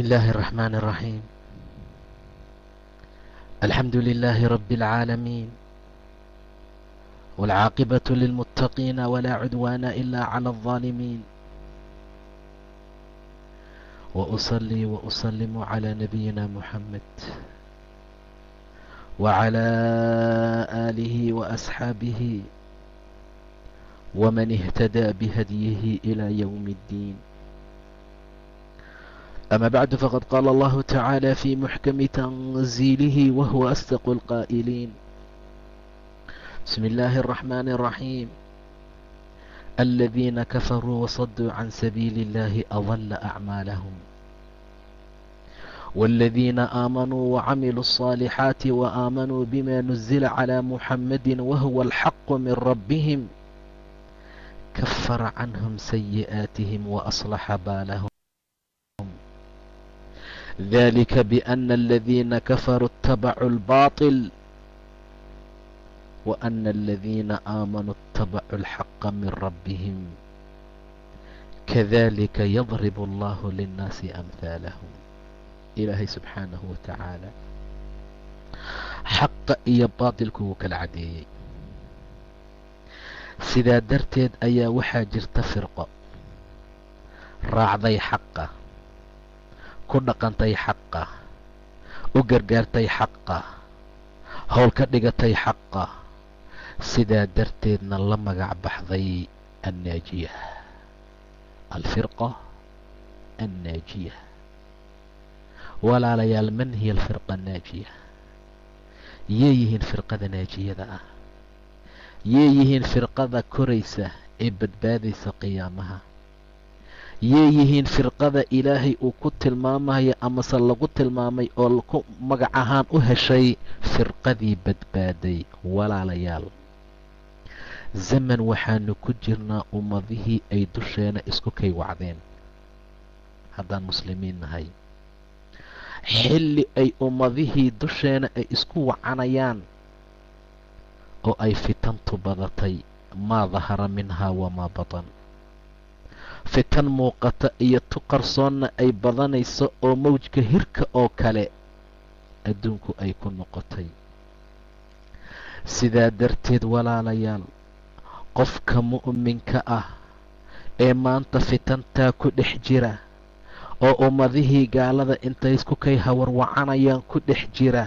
بسم الله الرحمن الرحيم الحمد لله رب العالمين والعاقبة للمتقين ولا عدوان إلا على الظالمين وأصلي وأسلم على نبينا محمد وعلى آله وأصحابه ومن اهتدى بهديه إلى يوم الدين أما بعد فقد قال الله تعالى في محكم تنزيله وهو أصدق القائلين. بسم الله الرحمن الرحيم. الذين كفروا وصدوا عن سبيل الله أضل أعمالهم. والذين آمنوا وعملوا الصالحات وآمنوا بما نزل على محمد وهو الحق من ربهم كفر عنهم سيئاتهم وأصلح بالهم. ذلك بأن الذين كفروا اتبعوا الباطل وأن الذين آمنوا اتبعوا الحق من ربهم. كذلك يضرب الله للناس أمثالهم. إلهي سبحانه وتعالى. حق إ باطل ا ب ا ط ل ك و وحاجر تفرق. راعضي حقه. Ku dhaqantay xaqa u gargaartay xaqa howl ka dhigatay xaqa sidaa darteedna la magac baxday annaajiya. Alfirqa annaajiya. Walaalayaal man hiya alfirqa annaajiya? Yee yihiin firqada naajiyada ah? Yee yihiin firqada koraysa ee badbaadaysa qiyaamaha yee yihiin firqada ilaahay uu ku tilmaamayo amase lagu tilmaamay oo ku magac ahaan u heshay firqadii badbaaday walaalayaal. Zaman waxaanu ku jirnaa ummadihii ay dusheena isku kay wacdeen. Haddaan muslimiin nahay. Xilli ay ummadihii dusheena ay isku wacanayaan oo ay fitantu badatay maa dahara minhaa wamaa batan fitan muuqata iyo tu qarsoonna ay badanayso oo mawjka hirka oo kale adduunku ay ku noqotay. Sidaa darteed walaalayaal qofka mu'minka ah ee maanta fitantaa ku dhex jira oo ummadihii gaalada intay isku kay hawarwacanayaan ku dhex jira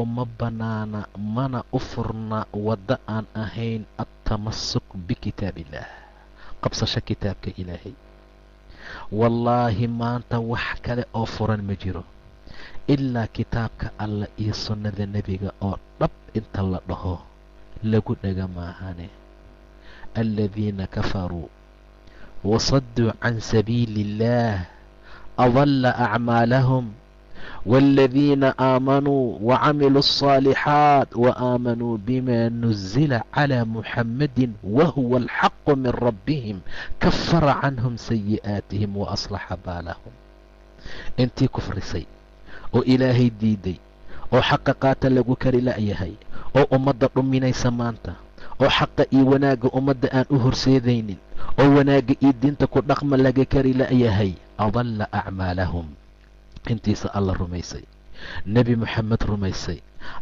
uma bannaana mana u furna waddo aan ahayn altamasuk bikitaabillaah qabsasho kitaabka ilaahay. Wallaahi maanta wax kale oo furan ma jiro. Ilaa kitaabka allah iyo sunnada nebiga oo dhab inta la dhaho lagu dhega maahane. Aladiina kafaruu wasadduu can sabiili illaah adalla acmaalahum والذين آمنوا وعملوا الصالحات وآمنوا بما نزل على محمد وهو الحق من ربهم كفر عنهم سيئاتهم وأصلح بالهم. انت كفر سيء. وإلهي ديدي. وحققات لغكر لا يهي. وأمضق من سمانتا. وحق إي وناغ أمد أن أهر سيدين وناغ إي دينتا كرنقم لغكر لا يهي. أضل أعمالهم. Intiisa alla rumaysay. Nebi moxamed rumaysay.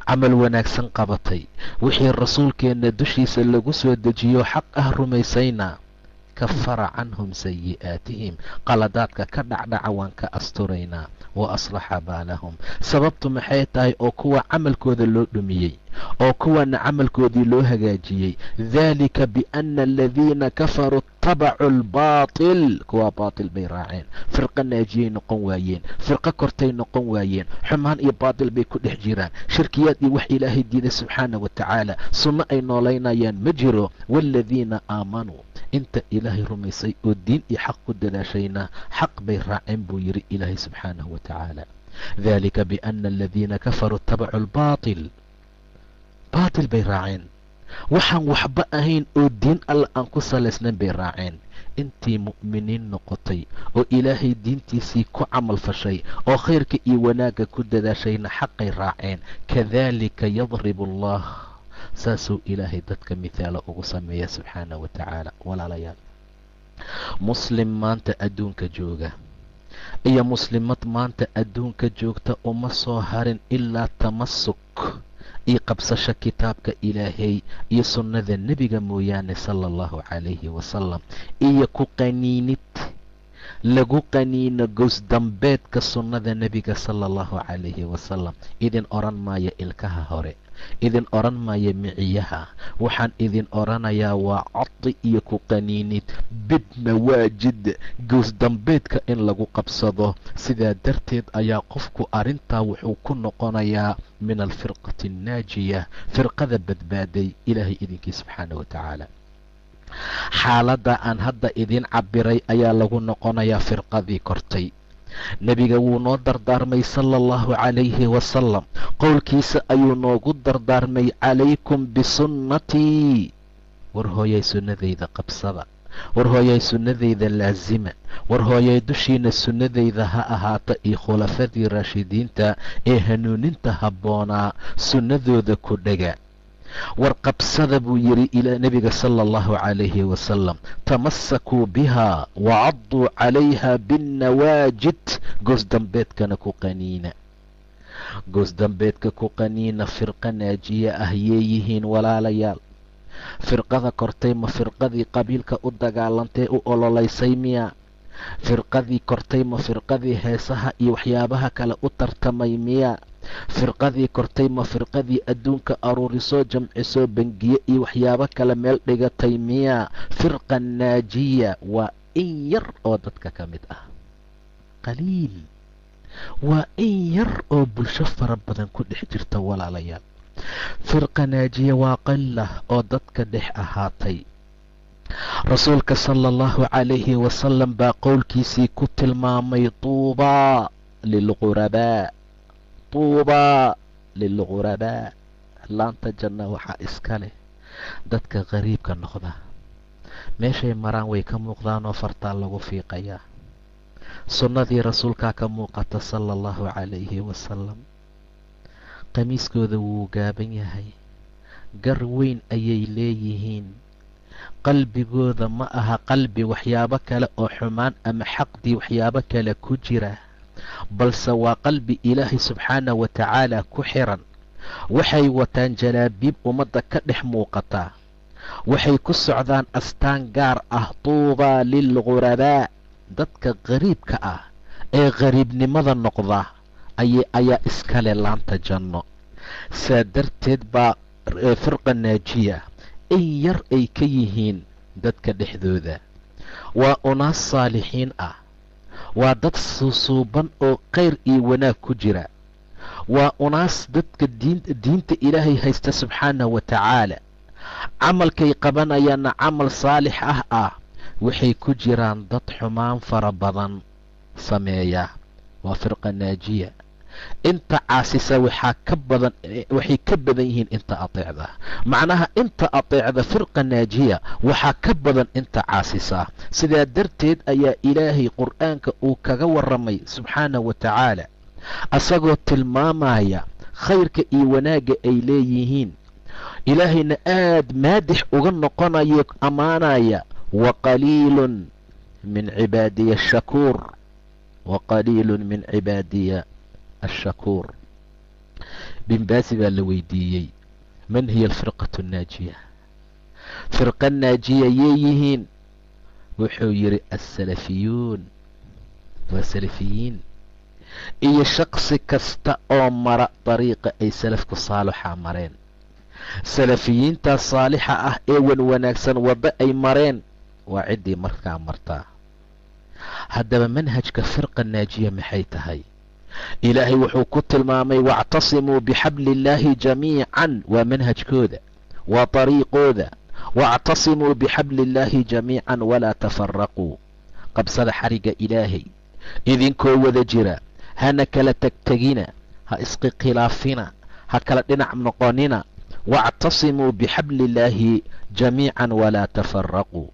Camal wanaagsan qabatay. Wixii rasuulkeenna dushiisa lagu soo dejiyo xaq ah rumaysayna kafara canhum sayi'aatihim. Qaladaadka ka dhacdhaca waan ka asturaynaa wa aslaxa baalahum. Sababtu maxay tahay oo kuwa camalkooda loo dhumiyey oo kuwana camalkoodii loo hagaajiyey? Daalika biana aladiina kafaruu itabacuu albaatil. Kuwaa baatil bay raaceen. Firqo naajiyay noqon waayeen. Firqo kortay noqon waayeen. Xumaan iyo baatil bay ku dhex jiraan. Shirkiyaad iyo wax ilaahay diiday subxaana wa tacaala. Sunno ay noolaynayaan ma jiro. Waaladiina aamanuu إنت إلهي رميسي الدين حق الدلاشينا حق بين بو يري إلهي سبحانه وتعالى. ذلك بأن الذين كفروا اتبعوا الباطل باطل بين راعين وحن وحب اهين الدين الأنقص لسنا بين راعين إنت مؤمنين نقطي وإلهي دينتي سي كو عمل فشي وخيرك إي وناك كد ذا شينا حق الراعين كذلك يضرب الله saasuu ilaahay dadka mithaalo ugu sameeya subxaana wa tacaala walaalayaal. Muslim maanta adduunka jooga iyo muslimad maanta adduunka joogta uma soo harin ilaa tamasuk iyo qabsasho kitaabka ilaahay iyo sunnada nebiga mooyaane sala allahu calayhi wasalam iyo ku qaniinid lagu qaniino goosdambeedka sunnada nebiga sala allahu calayhi wasalam idin odhan maayo ilkaha hore. Idin odhan maayo miciyaha. Waxaan idin odhanayaa waa codi iyo ku qaniinid bidna waajid goosdambeedka in lagu qabsado. Sidaa darteed ayaa qofku arrintaa wuxuu ku noqonayaa min alfirqati annaajiya firqada badbaaday. Ilaahay idinkii subxaana wa tacaala xaaladda aan hadda idiin cabiray ayaa lagu noqonayaa firqadii kortay. Nebiga wuu noo dardaarmay sala allahu calayhi wasalam qowlkiisa ayuu noogu dardaarmay calaykum bisunnatii war hooyay sunnadayda qabsada. War hooyay sunnadayda laasima war hooyay dushiina sunnadayda ha ahaata iyo khulafadii raashidiinta ee hanuuninta habboonaa sunnadooda ku dhega war qabsada buu yidhi nebiga sala allahu calayhi wasalam tamasakuu bihaa wacadduu calayha binnawaajid goosdambeedkana ku qaniina. Goosdambeedka ku qaniina firqa naajiye ah yeeyihiin walaalayaal. Firqada kortay ma firqadii qabiilka u dagaalantay u ololaysay miya? Firqadii kortay ma firqadii heesaha iyo waxyaabaha kale u tartamay miya firqadii kortay ma firqadii adduunka aruurisoo jamcisoo bangiye iyo waxyaabo kale meel dhigatay miya. Firqa naajiya waa in yar oo dadka ka mid ah. Qaliil. Waa in yar oo bulsho fara badan ku dhex jirta walaalayaal. Firqa naajiya waa qila oo dadka dhex ahaatay. Rasuulka sala allahu calayhi wasalam baa qowlkiisii ku tilmaamay tuubaa lilqurabaa tuubaa lilqurabaa laanta janna waxaa iska leh dadka qariibka noqda. Meeshay maraan way ka muuqdaanoo fartaa lagu fiiqayaa sunnadii rasuulkaa ka muuqata sala allahu calayhi wasalam qamiiskooda wuu gaaban yahay. Gar weyn ayay leeyihiin. Qalbigooda ma aha qalbi waxyaabo kale oo xumaan ama xaqdii waxyaabo kale ku jira balse waa qalbi ilaahay subxaana wa tacaala ku xiran. Waxay wataan jalaabiib ummadda ka dhex muuqataa waxay ku socdaan astaan gaar ah tuubaa lilghurabaa dadka qariibka ah ee qariibnimada noqda ayaa iskale laanta janno. Saa darteed baa firqa naajiya in yar ay ka yihiin dadka dhexdooda. Waa unaas saalixiin ah waa dad suusuuban oo khayr iyo wanaag ku jira. Waa unaas dadka diinta ilaahay haysta subxaana wa tacaala camalkay qabanayaanna camal saalix ah ah waxay ku jiraan dad xumaan fara badan. Sameeya. Waa firqa naajiya inta caasisa waxaa ka badan waxay ka badan yihiin inta ateecda. Macnaha inta ateecda firqa naajiya waxaa ka badan inta caasisa sidaa darteed ayaa ilaahay qur'aanka uu kaga warramay subxaana wa tacaala asagoo tilmaamaya khayrka iyo wanaagga ay leeyihiin. Ilaahayna aad maadix uga noqonayo ammaanaya wa qaliilun min cibaadiya ashakuur wa qaliilun min cibaadiya ashakuur binbaasi baa la weydiiyey man hiya alfirqatu annaajiya firqa naajiya yee yihiin wuxuu yidhi assalafiyuun waa salafiyiin iyo shaqsi kasta oo mara dariiqa ay salafku saalixa mareen salafiyiintaas saalixa ah ee wan wanaagsan waddo ay mareen waa ciddii markaa martaa haddaba manhajka firqa naajiya maxay tahay ilaahay wuxuu ku tilmaamay waactasimuu bixabli illaahi jamiican waa manhajkooda waa dariiqooda. Waactasimuu bixabli illaahi jamiican walaa tafaraquu qabsada xarigga ilaahay. Idinkoo wada jira hana kala tegtegina ha isqi khilaafina ha kala dhinac noqonina. Waactasimuu bixabli illaahi jamiican walaa tafaraquu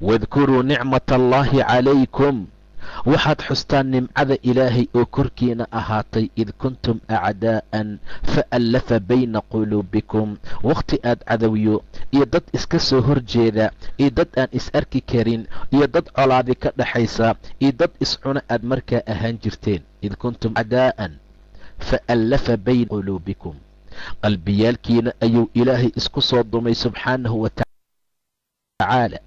waadkuruu nicmata allahi calaykum waxaad xustaan nimcada ilaahay oo korkiina ahaatay id kuntum acdaa'an fa allafa bayna quluubikum. Wakhti aad cadowyo iyo dad iska soo horjeeda iyo dad aan is arki karin iyo dad colaadi ka dhaxaysa iyo dad iscuna aad markaa ahaan jirteen. Id kuntum acdaa'an fa allafa bayna quluubikum. Qalbiyaalkiina ayuu ilaahay isku soo dumay subxaanahu wa tacaala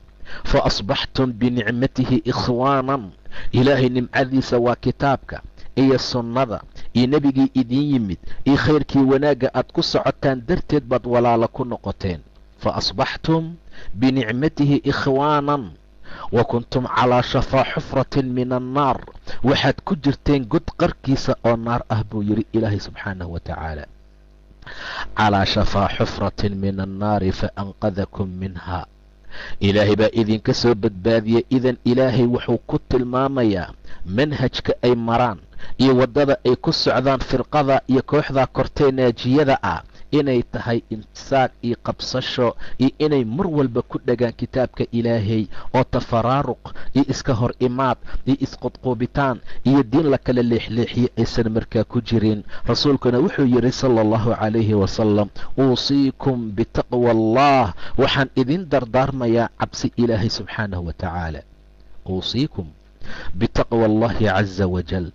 fa asbaxtum binicmatihi ikhwaanan ilaahay nimcadiisa waa kitaabka iyo sunnada iyo nebigii idiin yimid iyo khayrkii wanaagga aad ku socotaan darteed baad walaalo ku noqoteen. Fa asbaxtum binicmatihi ikhwaanan wa kuntum calaa shafaa xufratin min annaar waxaad ku jirteen god qarkiisa oo naar ah buu yidhi ilaahay subxaanahu wa tacaala. Calaa shafaa xufratin min annaari fa anqadakum minha ilaahay baa idinka soo badbaadiyey idan ilaahay wuxuu ku tilmaamayaa manhajka ay maraan iyo waddada ay ku socdaan firqada iyo kooxda kortee naajiyada ah inay tahay imsaaq iyo qabsasho iyo inay mar walba ku dhagaan kitaabka ilaahay oo tafaraaruq iyo iska hor imaad iyo isqudquubitaan iyo diin la kala leexleexiye aysan markaa ku jirin. Rasuulkuna wuxuu yidhi sala allahu calayhi wasalam uusiikum bitaqwa allah waxaan idin dardaarmayaa cabsi ilaahay subxaanahu wa tacaala. Uusiikum bitaqwa allahi caza wajal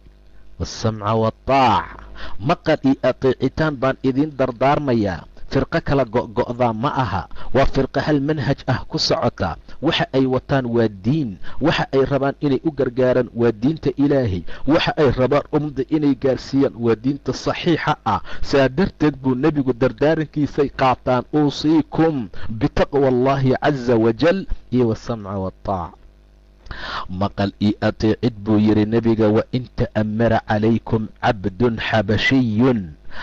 waasamca waataac maqal iyo ateecitaan baan idin dardaarmayaa firqo kala go'go'daa ma aha. Waa firqo hal manhaj ah ku socota. Waxa ay wataan waa diin. Waxa ay rabaan inay u gargaaraan waa diinta ilaahay. Waxa ay rabaan ummadda inay gaarsiiyaan waa diinta saxiixa ah. Saa darteed buu nebigu dardaarankiisay qaataan uusiikum bitaqwa allahi caza wajal iyo wasamca waataac maqal io ateecid buu yidhi nebiga wa in ta'amara calaykum cabdun xabashiyun.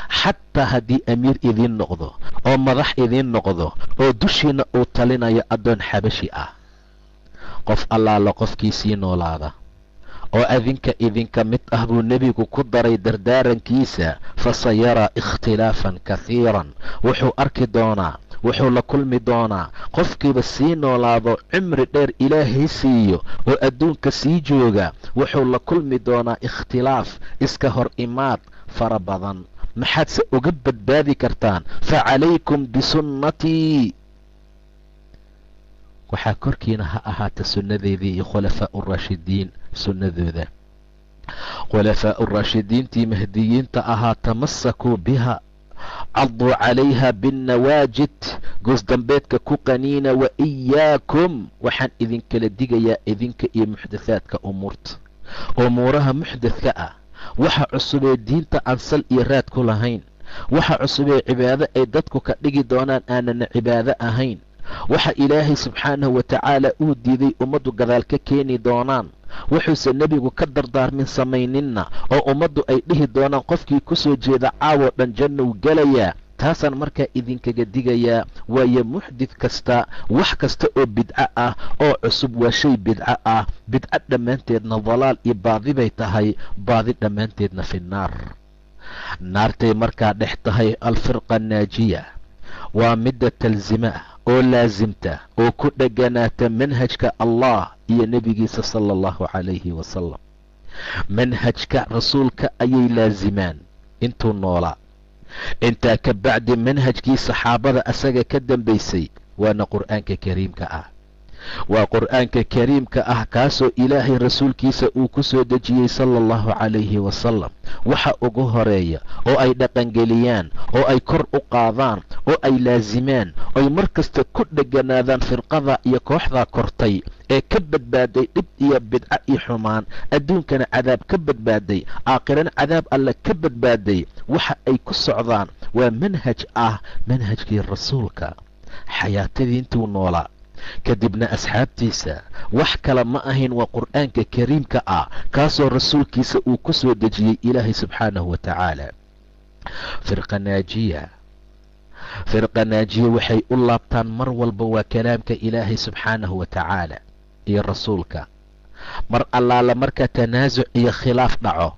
Xataa haddii amiir idiin noqdo oo madax idiin noqdo oo dushiina uu talinayo addoon xabashi ah. Qof allaala qofkiisii noolaada. Oo adinka idinka mid ah buu nebigu ku daray dardaarankiisa fasayaraa ikhtilaafan kahiiran wuxuu arki doonaa wuxuu la kulmi doonaa. Qofkiiba sii noolaado cimri dheer ilaahay siiyo oo adduunka sii jooga wuxuu la kulmi doonaa ikhtilaaf iska hor imaad fara badan. Maxaadse uga badbaadi kartaan. Fa calaykum bisunnatii waxaa korkiina ha ahaata sunnadeedii iyo khulafaa uraashidiin sunnadooda. Khulafaa uraashidiintii mahdiyiinta ahaa tamasakuu biha caduu calayha binnawaajid goosdambeedka ku qaniina wa iyaakum waxaan idinkala digayaa idinka iyo muxdathaadka umuurta umuuraha muxdadka ah waxa cusubee diinta aan sal iyo raad ku lahayn waxa cusubee cibaado ay dadku ka dhigi doonaan aanana cibaado ahayn waxa ilaahay subxaanahu wa tacaala uu diiday ummaddu gadaal ka keeni doonaan wuxuuse nebigu ka dardaarmin samayninna oo ummaddu ay dhihi doonaan qofkii ku soo jeeda caawoo dhan jannou gelayaa taasaan markaa idinkaga digayaa. Waayo muxdid kasta wax kasta oo bidco ah oo cusub waa shay bidco ah. Bidco dhammaanteedna dalaal iyo baadi bay tahay baadi dhammaanteedna fi naar naartay markaa dhex tahay alfirqa naajiya. Waa midda talsima oo laasimta oo ku dheganaata manhajka allah iyo nebigiisa sala allahu calayhi wasalam manhajka rasuulka ayay laasimaan intuu noolaa intaa ka bacdi manhajkii saxaabada asaga ka dambaysay waana qur'aanka kariimka ah waa qur'aanka kariimka ah kaasoo ilaahay rasuulkiisa uu ku soo dejiyey sala allahu calayhi wasalam waxa ugu horreeya oo ay dhaqangeliyaan oo ay kor u qaadaan oo ay laasimaan oy mar kasta ku dheganaadaan firqada iyo kooxdaa kortay ee ka badbaaday dhib iyo bidco iyo xumaan. Adduunkana cadaab ka badbaaday aakhirana cadaab alle ka badbaaday. Waxa ay ku socdaan waa manhaj ah manhajkii rasuulka. Xayaatadii intuu noolaa kadibna asxaabtiisa wax kale ma ahayn waa qur'aanka kariimka ah kaasoo rasuulkiisa uu ku soo dejiyey ilaahay subxaanahu wa tacaala. Firqa naajiya. Firqa naajiya waxay u laabtaan mar walba waa kalaamka ilaahay subxaanahu wa tacaala iyo rasuulka. Mar allaala marka tanaasuc iyo khilaaf dhaco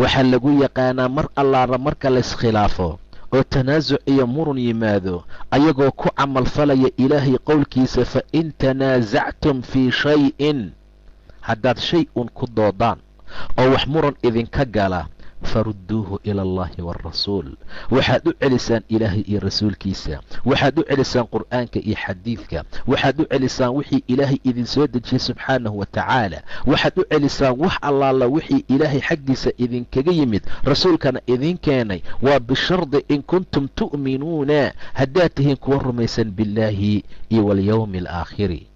waxaa lagu yaqaanaa mar allaala marka layskhilaafo oo tanaasuc iyo murun yimaado ayagoo ku camalfalaya ilaahay qowlkiisa fa in tanaasactum fii shay-in haddaad shay uun ku doodaan oo wax muran idinka gala farudduuhu ila allahi waarasuul waxaad u celisaan ilaahay iyo rasuulkiisa. Waxaad u celisaan qur'aanka iyo xadiidka. Waxaad u celisaan wixii ilaahay idin soo dejiyey subxaanahu wa tacaala. Waxaad u celisaan wax allaala wixii ilaahay xaggiisa idinkaga yimid rasuulkana idin keenay. Waa bishardi in kuntum tu'minuuna. Haddaad tihiin kuwa rumaysan billaahi iyo walyowmi alaakhiri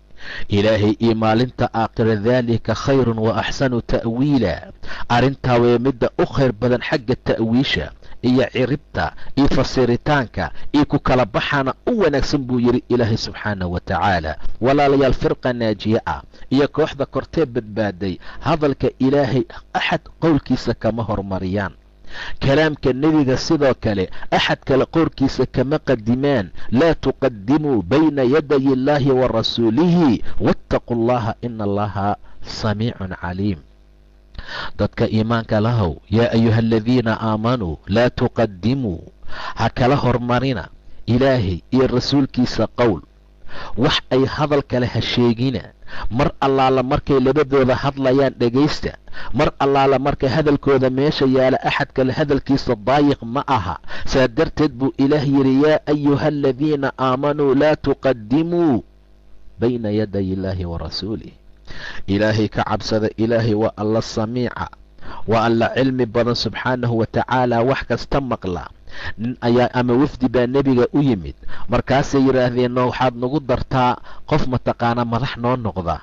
ilaahay iyo maalinta aakhira daalika khayrun wa axsanu ta'wiila. Arrintaa wee midda u khayr badan xagga ta'wiisha iyo ciribta iyo fasiritaanka iyo ku kala baxaana u wanaagsan buu yidhi ilaahay subxaanahu wa tacaala walaalayaal firqa naajiye ah iyo kooxda kortee badbaaday hadalka ilaahay axad qowlkiisa kama hormariyaan kalaamka nebiga sidoo kale axad kale qoorkiisa kama qadimaan laa tuqadimuu bayna yaday illaahi wa rasuulihi. Waataquu allaha ina allaha samiicun caliim. Dadka iimaanka lahow yaa ayuha aladiina aamanuu laa tuqadimuu ha kala hormarina ilaahay iyo rasuulkiisa qowl. Wax ay hadal kale ha sheegina mar allaala markay labadooda hadlayaan dhegaysta mar allaala marka hadalkooda meesha yaalla axad kale hadalkiisa daayiq ma aha. Saa darteed buu ilaah yidhi yaa ayuha aladiina aamanuu laa tuqadimuu bayna yaday illaahi wa rasuulih ilaahay ka cabsada ilaahay waa alla samiica waa alla cilmi badan subxaanahu wa tacaala wax kasta maqla nin ayaa ama wafdi baa nebiga u yimid. Markaasay yidhaahdeen no waxaad nagu dartaa qof mataqaana madax noo noqda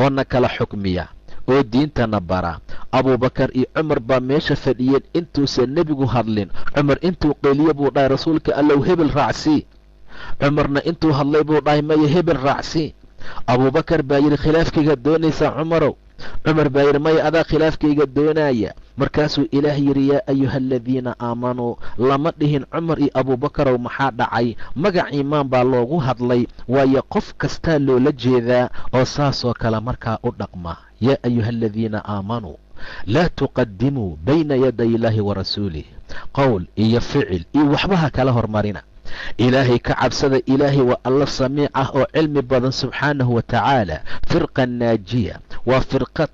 oo na kala xukmiya oo diintana bara. Abuubakar iyo cumar baa meesha fadhiyeen intuusan nebigu hadlin. Cumar intuu qeliyo buu dhahay rasuulka allow hebel raacsii cumarna intuu hadlay buu dhahay maya hebel raacsii abuubakar baa yidhi khilaafkayga doonaysaa cumarow cumar baa yidhi maya adaa khilaafkayga doonaya markaasuu ilaah yidhi yaa ayuha aladiina aamanuu lama dhihin cumar iyo abuubakarow maxaa dhacay? Magac iimaan baa loogu hadlay waayo qof kastaa loola jeedaa oo saasoo kale markaa u dhaqma. Yaa ayuha aladiina aamanuu laa tuqadimuu bayna yaday illaahi wa rasuulih qowl iyo ficil iyo waxbaha kala hormarina ilaahay ka cabsada ilaahay waa alla samiic ah oo cilmi badan subxaanahu wa tacaala firqa naajiya waa firqa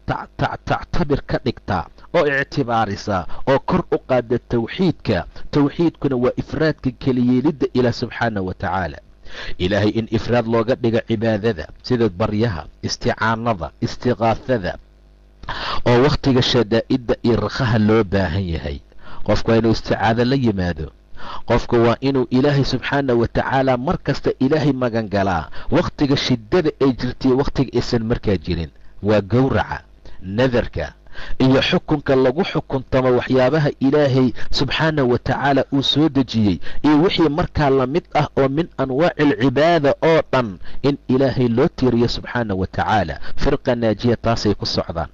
tactabir ka dhigta oo ictibaarisa oo kor u qaada tawxiidka. Tawxiidkuna waa ifraadka keliyeelidda ilaah subxaanahu wa tacaala ilaahay in ifraad looga dhigo cibaadada sida baryaha isticaanada istiqaafada oo wakhtiga shadaa'idda iyo rakhaha loo baahan yahay. Qofku waa inuu isticaado la yimaado qofku waa inuu ilaahay subxaanah wa tacaala mar kasta ilaahay magan galaa. Wakhtiga shiddada ay jirtay wakhtiga aysan markaa jirin. Waa gowraca nadarka iyo xukunka lagu xukuntamo waxyaabaha ilaahay subxaanah wa tacaala uu soo dejiyey iyo wixii markaa la mid ah oo min anwaaci alcibaada oo dhan in ilaahay loo tiiriyo subxaanah wa tacaala firqa naajiya taasay ku socdaan.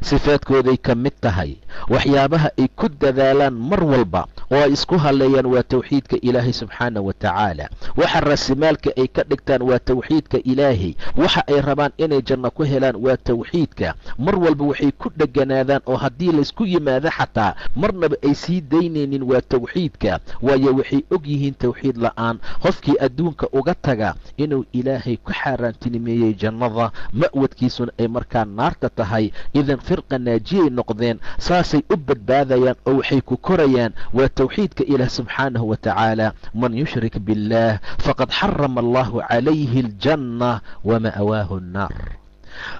Sifaadkooday ka mid tahay. Waxyaabaha ay ku dadaalaan mar walba oo ay isku halleeyaan waa tawxiidka ilaahay subxaanah wa tacaala waxa rasimaalka ay ka dhigtaan waa tawxiidka ilaahay. Waxa ay rabaan inay janno ku helaan waa tawxiidka. Mar walba waxay ku dheganaadaan oo haddii laysku yimaado xataa marnaba ay sii daynaynin waa tawxiidka. Waayo waxay og yihiin tawxiid la'aan. Qofkii adduunka uga taga inuu ilaahay ku xaaraantinimeeyey jannada ma'wadkiisuna ay markaa naarta tahay. Idan firqa naajiyay noqdeen saasay u badbaadayaan oo waxay ku korayaan waa tawxiidka ilaah subxaanahu wa tacaala man yushrik biاllaah faqad xarama allahu calayhi aljanna wama'waahu annaar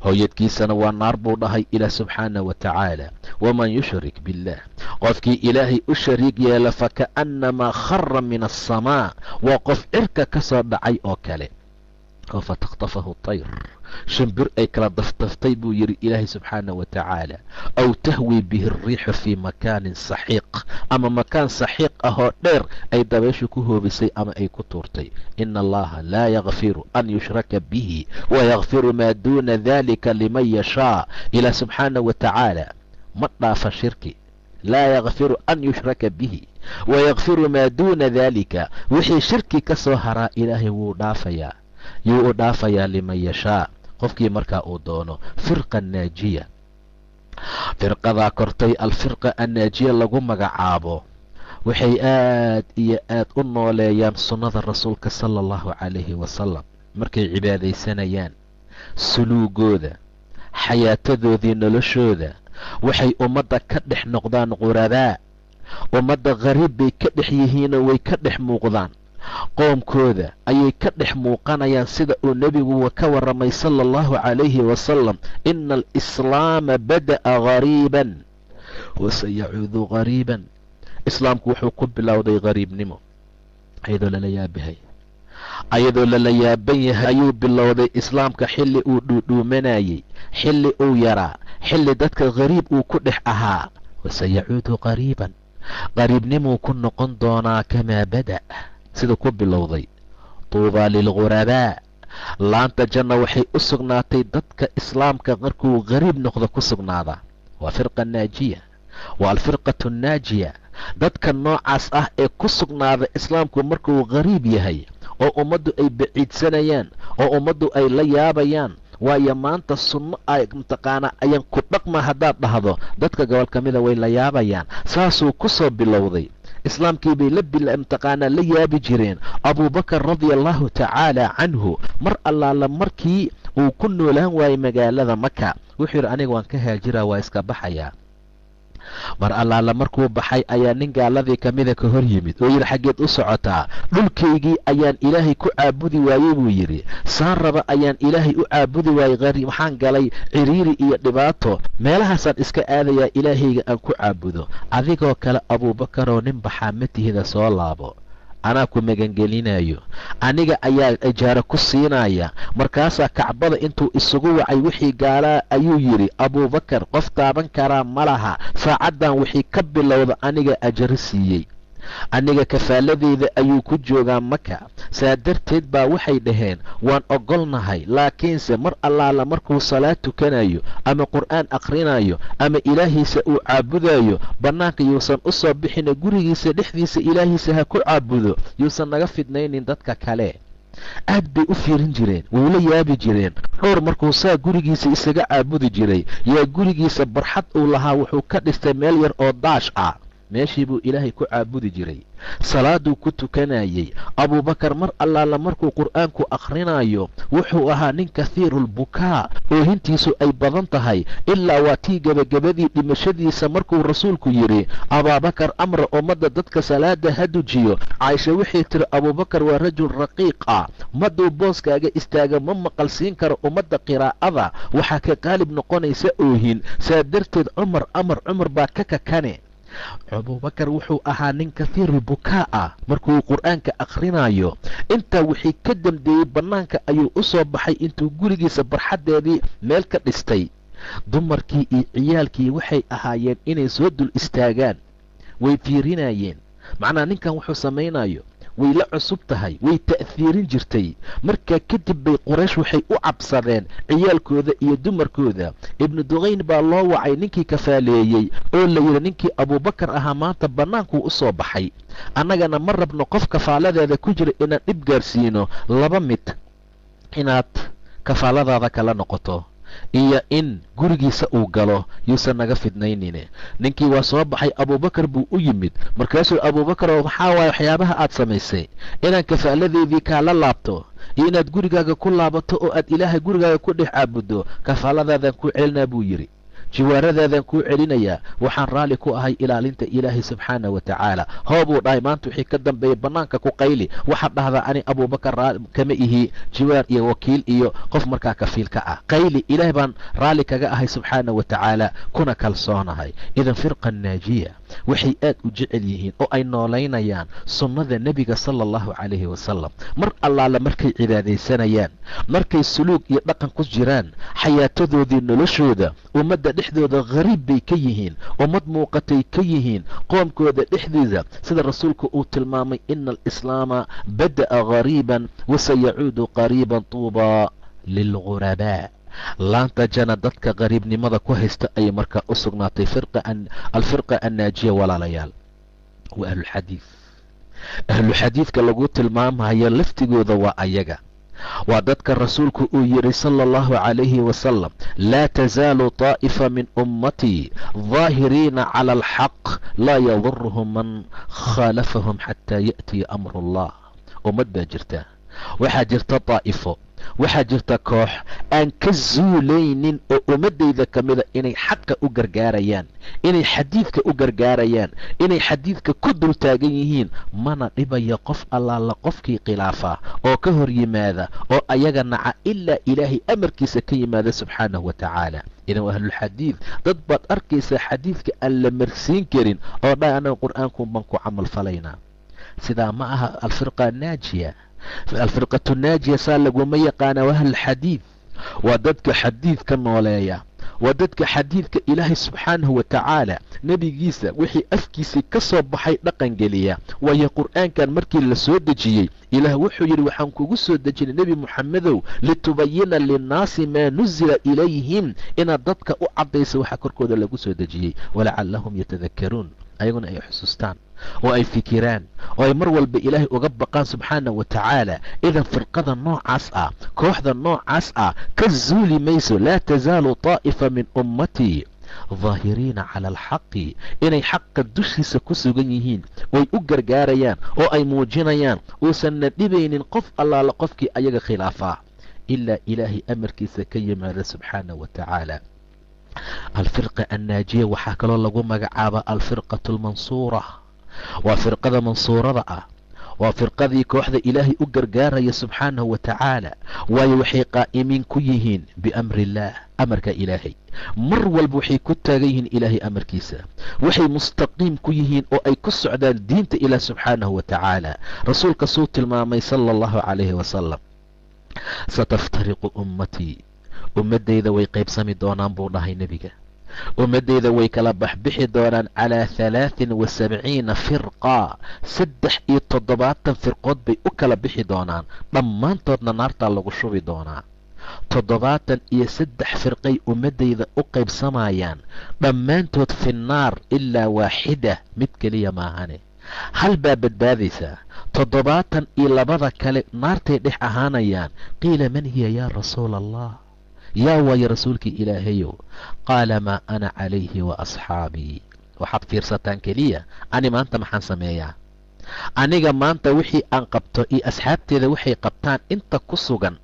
hooyadkiisana waa naar buu dhahay ilaah subxaanah wa tacaala waman yushrik biاllah qofkii ilaahay u shariig yeela faka'nnamaa khara min aلsamaa waa qof cirka ka soo dhacay oo kale oo fataktafahu tayr shimbir ay kala dafdaftay buu yidhi ilaahay subxaanah wa tacaala aw tahwii bihi ariixu fii makaanin saxiiq ama makaan saxiiq ah oo dheer ay dabeeshu ku hoobisay ama ay ku tuurtay ina allaha laa yakfiru an yushraka bihi wayakfiru maa duuna dalika liman yashaa ilaah subxaanah wa tacaala ma dhaafa shirki laa yakfiru an yushraka bihi wayakfiru maa duuna dalika wixii shirki ka soo haraa ilaahay wuu dhaafayaa yuu u dhaafayaa liman yashaa. Qofkii markaa uu doono firqa naajiya. Firqadaa kortay alfirqa annaajiya lagu magacaabo. Waxay aad iyo aad u nooleeyaan sunnada rasuulka sala allahu calayhi wasalam markay cibaadaysanayaan suluugooda xayaatadoodii noloshooda waxay ummadda ka dhex noqdaan qurabaa ummadda qariib bay ka dhex yihiinoo way ka dhex muuqdaan qoomkooda ayay ka dhex muuqanayaan sida uu nebigu ka warramay sala allahu calayhi wasalam ina alislaama bada'a qariiban wasayacuudu qariiban islaamku wuxuu ku bilowday qariibnimo ayadoo lala yaabahay. Ayadoo lala yaaban yahay ayuu bilowday islaamka xilli uu dhuudhuumanayey xilli uu yaraa xilli dadka qariib uu ku dhex ahaa. Wasayacuudu qariiban qariibnimuu ku noqon doonaa kamaa bada' sida ku bilowday. Tuubaa lilghurabaa laanta janna waxay u sugnaatay dadka islaamka markuu qariib noqdo ku sugnaadaa waa firqa naajiya. Waa alfirqatu annaajiya dadka noocaas ah ee ku sugnaada islaamku markuu qariib yahay oo ummaddu ay baciidsanayaan oo ummaddu ay la yaabayaan waayo maanta sunno ay mataqaanaa ayaan ku dhaqma haddaad dhahdo dadka gobol ka mida way la yaabayaan. Saasuu ku soo bilowday islaamkii bay la mataqaanaa la yaabi jireen. Abuubakar radia allahu tacaala canhu mar allaala markii uu ku noolaan waayey magaalada maka wuxuu yidhi aniga waan ka haajiraa waa iska baxayaa mar allaala markuu baxay ayaa nin gaaladii ka mida ka hor yimid. Oo yidhi xaggeed u socotaa dhulkaygii ayaan ilaahay ku caabudi waayey buu yidhi. Saan raba ayaan ilaahay u caabudi waayey qari waxaan galay ciriiri iyo dhibaato. Meelahaasaan iska aadayaa ilaahayga aan ku caabudo. Adigoo kale abuubakaroo nin baxaa ma tihida soo laabo anaa ku magangelinayo. Aniga ayaa ijaaro ku siinaya. Markaasaa kacbada intuu isugu wacay wixii gaalaa ayuu yidhi abuubakar qof taaban karaa ma laha. Saacaddan wixii ka bilowda aniga ajaro siiyey aniga kafaaladeyda ayuu ku joogaa maka saa darteed baa waxay dhaheen waan ogolnahay laakiinse mar allaala markuu salaad tukanayo ama qur'aan akhrinayo ama ilaahiisa uu caabudayo bannaanka yuusan u soo bixina gurigiisa dhexdiisa ilaahiisa ha ku caabudo yuusan naga fidnaynin dadka kale. Aad bay u fiirin jireen way la yaabi jireen. Dhowr markuu saa gurigiisa isaga caabudi jiray yaa gurigiisa barxad uu lahaa wuxuu ka dhistay meel yar oo daash ah meeshii buu ilaahay ku caabudi jiray. Salaaduu ku tukanayey. Abuubakar mar allaala markuu qur'aanku akhrinayo wuxuu ahaa nin kahiirulbukaa oohintiisu ay badan tahay. Ilaa waa tii gebagabadii dhimashadiisa markuu rasuulku yidhi abaabakar amra ummadda dadka salaada ha dujiyo. Caaisha waxay tiri abuubakar waa rajul raqiiq ah. Madduu booskaaga istaaga ma maqal siin karo ummadda qiraa'ada. Waxaa ka qaalib noqonaysa oohin. Saa darteed cumar amar cumar baa ka kakane abuubakar wuxuu ahaa nin kahiirulbukaa ah markuu qur'aanka akhrinayo intaa wixii ka dambeeyey bannaanka ayuu u soo baxay intuu gurigiisa barxaddeedii meel ka dhistay. Dumarkii iyo ciyaalkii waxay ahaayeen inay soo dul istaagaan way fiirinayeen. Macnaa ninkan wuxuu samaynayo way la cusub tahay way ta'hiirin jirtay. Markaa kadib bay qoraysh waxay u cabsadeen ciyaalkooda iyo dumarkooda. Ibnu duqayn baa loo wacay ninkii kafaaleeyey oo la yidhi ninkii abuubakar ahaa maanta bannaankuu u soo baxay. Annagana ma rabno qof kafaaladeeda ku jira inaan dhib gaarsiino. Laba mid inaad kafaaladaada kala noqoto iyo in gurigiisa uu galo yuusan naga fidnaynine ninkii waa soo baxay abuubakar buu u yimid. Markaasuu abuubakar oo maxaa waaye waxyaabaha aad samaysay. Inaan kafaaladeedii kaala laabto iyo inaad gurigaaga ku laabato oo aad ilaahay gurigaaga ku dhex caabuddo kafaaladaadaan kuu celinaa buu yidhi jiwaaradaadaan kuu celinayaa waxaan raalli ku ahay ilaalinta ilaahay subxaana wa tacaala. Hoo buu dhahay maanta wixii ka dambeeyey bannaanka ku qayli. Waxaad dhahdaa ani abuubakar kama ihi. Jiwaar iyo wakiil iyo qof markaa kafiilka ah. Qayli ilaahay baan raalli kaga ahay subxaana wa tacaala kuna kalsoonahay. Idan firqa naajiya waxay aad u jecel yihiin oo ay noolaynayaan sunnada nebiga sala allahu calayhi wasalam mar allaala markay cibaadaysanayaan markay suluug iyo dhaqan ku jiraan xayaatadoodii noloshooda ummadda dhexdooda khariib bay ka yihiin ummad muuqatay ka yihiin qoomkooda dhexdeeda sida rasuulku uu tilmaamay ina alislaama bada'a khariiban wasayacuudu qariiban tuubaa lilghurabaa laanta jana dadka qariibnimada ku haysta ayay markaa u sugnaatay alfirqa annaajiya walaalayaal. Waa ahlulxadiid ahluxadiidka lagu tilmaamayo laftigooda waa ayaga. Waa dadka rasuulku uu yidhi sala allahu calayhi wasalam laa tasaalu طaa'ifa min ummatii daahiriina cala alxaq laa yaduruhum man khaalafahum xataa ya'tiya amru allah ummad baa jirta. Waxaa jirta daa'ifo waxaa jirta koox aan ka zuulaynin oo ummaddayda ka mida inay xaqa u gargaarayaan inay xadiidka u gargaarayaan inay xadiidka ku dul taagan yihiin mana dhibaya qof allaala qofkii khilaafa oo ka hor yimaada oo ayaga naca ilaa ilaahay amarkiisa ka yimaada subxaanahu wa tacaala. Idan ahlulxadiid dad baad arkaysaa xadiidka aan la marsiin karin oo dha anaga qur'aankuun baan ku camal falaynaa sidaa ma aha alfirqa naajiya alfirqatu naajiya saa laguma yaqaana wahlxadiid waa dadka xadiidka nooleeya waa dadka xadiidka ilaahay subxaanahu wa tacaala nebigiisa wixii afkiisii ka soo baxay dhaqangeliya waayo qur'aankan markii la soo dejiyey ilaah wuxuu yidhi waxaan kugu soo dejinay nebi moxamedow litubayina linnaasi maa nusila ilayhim inaad dadka u caddaysa waxaa korkooda lagu soo dejiyey walacallahum yatadakkaruun ayaguna ay xusuustaan oo ay fikiraan oo ay mar walba ilaahay uga baqaan subxaanah wa tacaala idan firqada noocaas ah kooxda noocaas ah ka zuuli mayso laa tasaalu taa'ifa min ummatii daahiriina cala alxaqi. Inay xaqa dushiisa ku sugan yihiin oy u gargaarayaan oo ay muujinayaan uusanna dhibaynin qof allaala qofkii ayaga khilaafaa ilaa ilaahay amarkiisa ka yimaada subxaanah wa tacaala alfirqa annaajiya waxaa kaloo lagu magacaabaa alfirqatu almansuura waa firqada mansuurada ah. Waa firqadii kooxda ilaahay u gargaaraya subxaanahu wa tacaala. Waayo waxay qaa'imiin ku yihiin biamri illaah amarka ilaahay. Mar walba waxay ku taagan yihiin ilaahay amarkiisa. Waxay mustaqiim ku yihiin oo ay ku socdaan diinta ilaah subxaanahu wa tacaala. Rasuulka suu tilmaamay sala allahu calayhi wasalam sataftariqu ummatii ummaddayda way qaybsami doonaan buu dhahay nebiga ummaddayda way kala baxbixi doonaan calaa halaatin wa sabciina firqa. Saddex iyo toddobaatan firqood bay u kala bixi doonaan. Dhammaantoodna naartaa lagu shubi doonaa. Toddobaatan iyo saddex firqay ummaddayda u qaybsamayaan. Dhammaantood fi nnaar ilaa waaxida mid keliya maahane hal baa badbaadaysaa toddobaatan iyo labada kale naartay dhex ahaanayaan. Qiila man hiya yaa rasuula allah yaa waayo rasuulkii ilaahayow qaala maa ana calayhi wa asxaabii. Waxaad fiirsataan keliya ani maanta maxaan sameeyaa. Aniga maanta wixii aan qabto iyo asxaabteeda waxay qabtaan inta ku sugan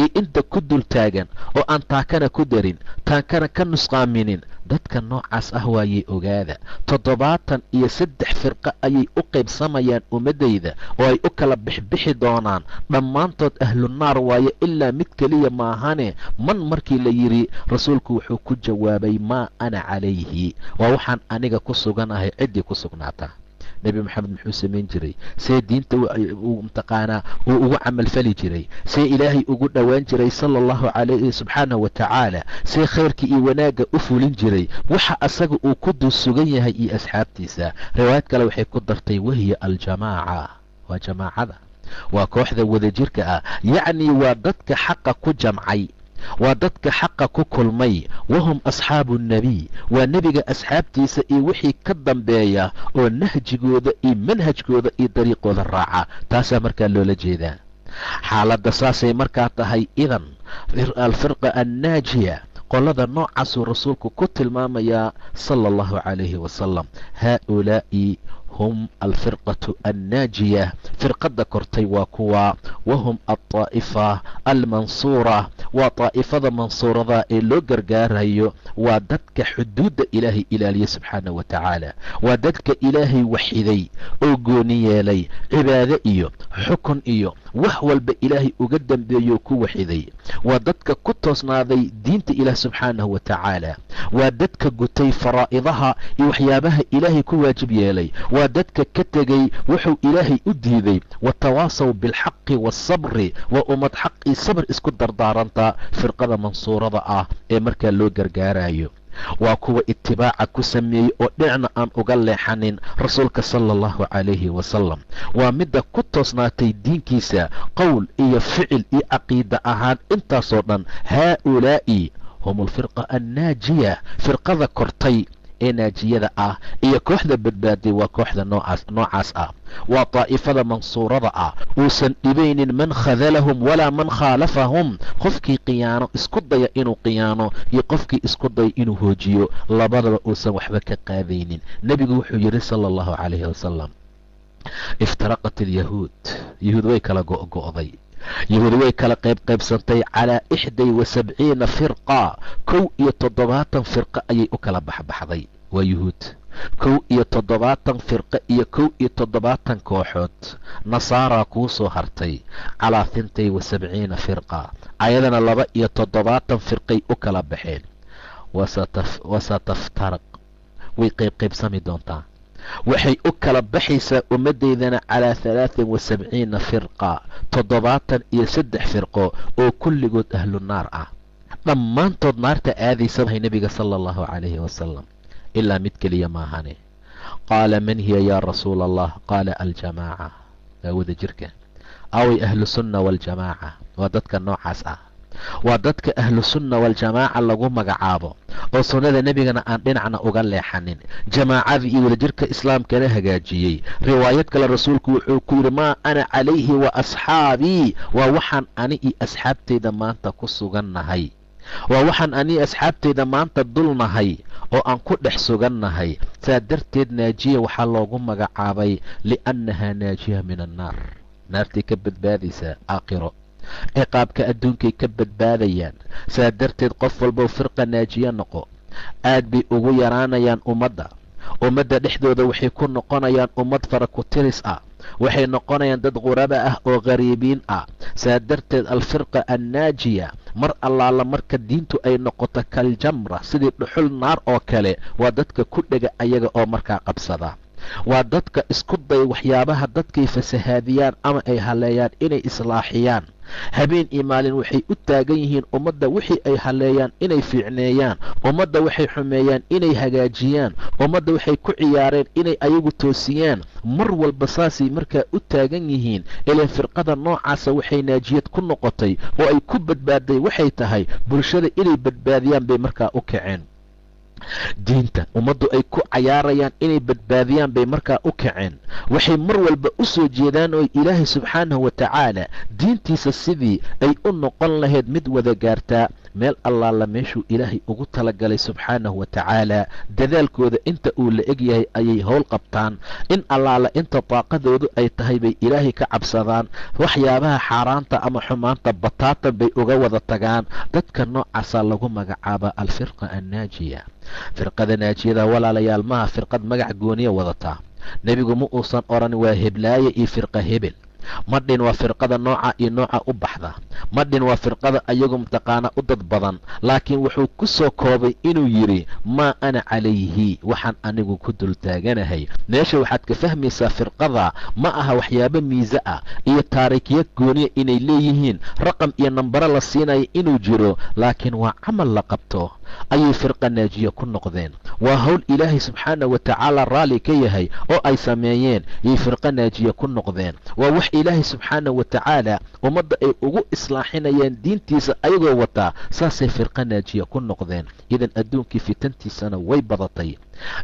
iyo inta ku dul taagan oo aan taakana ku darin taankana ka nusqaaminin dadka noocaas ah waayey ogaada. Toddobaatan iyo saddex firqo ayay u qaybsamayaan ummaddayda oo ay u kala bixbixi doonaan. Dhammaantood ahlunaar waaye ilaa mid keliya maahane man markii la yidhi rasuulku wuxuu ku jawaabay maa ana calayhi. Waa waxaan aniga ku suganahay ciddii ku sugnaata nebi moxamed muxuu samayn jiray. See diinta mataqaanaa uu ugu camalfali jiray. See ilaahay ugu dhowaan jiray sala allahu calayhi subxaanahu wa tacaala see khayrka iyo wanaagga u fulin jiray. Waxa asaga uu ku dul sugan yahay iyo asxaabtiisa. Riwaayad kale waxay ku dartay wahiya aljamaaca. Waa jamaacada. Waa kooxda wadajirka ah. Yacnii waa dadka xaqa ku jamcay waa dadka xaqa ku kulmay. Wahum asxaabu nnebiy waa nebiga asxaabtiisa iyo wixii ka dambeeya oo nahjigooda iyo manhajkooda iyo dariiqooda raaca. Taasaa markaa loola jeedaa. Xaaladda saasay markaa tahay idan. Alfirqa annaajiya. Qolada noocaasuu rasuulku ku tilmaamayaa sala allahu calayhi wasalam haaulaa'i hum alfirqatu annaajiya firqadda kortay waa kuwa wahum altaa'ifa almansuura. Waa daa'ifada mansuurada ee loo gargaarayo waa dadka xuduudda ilaahay ilaaliya subxaanah wa tacaala. Waa dadka ilaahay waxiday oo gooni yeelay cibaado iyo xukun iyo wax walba ilaahay uga dambeeyoo ku waxiday. Waa dadka ku toosnaaday diinta ilaah subxaanahu wa tacaala. Waa dadka gutay faraa'idaha iyo waxyaabaha ilaahay ku waajib yeelay. Waa dadka ka tegey wuxuu ilaahay u diiday watawaasaw bilxaqi waasabri waa ummad xaq iyo sabr isku dardaaranta firqada mansuurada ah ee markaa loo gargaarayo. Waa kuwa itibaaca ku sameeyey oo dhinacna aan uga leexanin rasuulka sala allahu calayhi wasalam waa midda ku toosnaatay diinkiisa qowl iyo ficil iyo caqiida ahaan intaasoo dhan haaulaa'i hum alfirqa annaajiya firqada kortay ee naajiyada ah iyo kooxda badbaaday waa kooxda noocaas ah. Waa daa'ifada mansuurada ah. Uusan dhibaynin man khadalahum walaa man khaalafahum qofkii khiyaano isku daya inuu khiyaano iyo qofkii isku daya inuu hoojiyo. Labadaba uusan waxba ka qaadaynin. Nebigu wuxuu yidhi sala allahu calayhi wasalam iftaraqat alyahuud yahuud way kala go'go'day yahuudi way kala qayb qaybsantay calaa ixday wa sabciina firqa. Kow iyo toddobaatan firqo ayay u kala baxbaxday waa yuhuud. Kow iyo toddobaatan firqo iyo kow iyo toddobaatan kooxood nasaaraa kuu soo hartay calaa hintay wa sabciina firqa. Ayadana laba iyo toddobaatan firqay u kala baxeen. Wasataftaraq way qaybqaybsami doontaa waxay u kala baxaysaa ummaddeydana calaa halaaثan wa sabciina firqa toddobaatan iyo saddex firqo oo kulligood ahlu naar ah. Dhammaantood naarta aadaysa wahay nebiga sala allahu calayhi wasalam ilaa mid keliya maahane qaala man hiya yaa rasuula allah qaala aljamaaca. Waa wada jirka. Away ahlu sunna waaljamaaca waa dadka noocaas ah waa dadka ahlu sunna waaljamaaca lagu magacaabo oo sunnada nebigana aan dhinacna uga leexanin. Jamaacadii iyo wadajirka islaamkana hagaajiyey. Riwaayad kale rasuulku wuxuu ku yidhi maa ana calayhi wa asxaabii waa waxaan ani iyo asxaabtayda maanta ku sugannahay. Waa waxaan ani asxaabtayda maanta dulnahay oo aan ku dhex sugannahay. Saa darteed naajiya waxaa loogu magacaabay liannahaa naajiya min annaar naartay ka badbaadaysaa aakhiro ciqaabka adduunkay ka badbaadayaan. Saa darteed qof walbow firqa naajiye noqo. Aad bay ugu yaraanayaan ummadda. Ummadda dhexdooda waxay ku noqonayaan ummad fara ku tiris ah. Waxay noqonayaan dad quraba ah oo qariibiin ah. Saa darteed alfirqa annaajiya mar allaala marka diintu ay noqoto kaljamra sidii dhuxul naar oo kale waa dadka ku dhega ayaga oo markaa qabsada. Waa dadka isku day waxyaabaha dadkay fasahaadiyaan ama ay haleeyaan inay islaaxiyaan habeen iyo maalin waxay u taagan yihiin ummadda wixii ay haleeyaan inay fiicneeyaan ummadda waxay xumeeyaan inay hagaajiyaan ummadda waxay ku ciyaareen inay ayagu toosiyaan. Mar walba saasay markaa u taagan yihiin ilaan firqada noocaasa waxay naajiyad ku noqotay oo ay ku badbaaday waxay tahay bulshada inay badbaadiyaan bay markaa u kaceen diinta. Ummaddu ay ku cayaarayaan inay badbaadiyaan bay markaa u kaceen. Waxay mar walba u soo jeedaan oo ilaahay subxaanahu wa tacaala diintiisa sidii ay u noqon lahayd mid wada gaartaa meel allaala meeshuu ilaahay ugu talagalay subxaanahu wa tacaala dadaalkooda inta uu la eg yahay ayay howl qabtaan. In allaala inta daaqadoodu ay tahay bay ilaahay ka cabsadaan. Waxyaabaha xaaraanta ama xumaanta bataatan bay uga wada tagaan. Dadka noocaasaa lagu magacaabaa alfirqa annaajiya. Firqada naajiyada walaalayaal maha firqad magac gooniya wadataa nebigu ma uusan odhan waa heblaaye iyo firqa hebel madhin waa firqada nooca iyo nooca u baxda. Madhin waa firqada ayagu mataqaanaa u dad badan. Laakiin wuxuu ku soo koobay inuu yidhi maa ana calayhi waxaan anigu ku dul taaganahay. Meesha waxaad ka fahmaysaa firqada ma aha waxyaabo miise ah iyo taariikiyad gooniya inay leeyihiin. Raqam iyo nambaro la siinayo inuu jiro laakiin waa camal la qabto. Ayay firqa naajiya ku noqdeen. Waa howl ilaahay subxaana wa tacaala raalli ka yahay oo ay sameeyeen yay firqa naajiya ku noqdeen. Waa wax ilaahay subxaana wa tacaala ummadda ay ugu islaaxinayaan diintiisa ayagoo wataa saasay firqa naajiya ku noqdeen. Idan adduunkii fitantiisana way badatay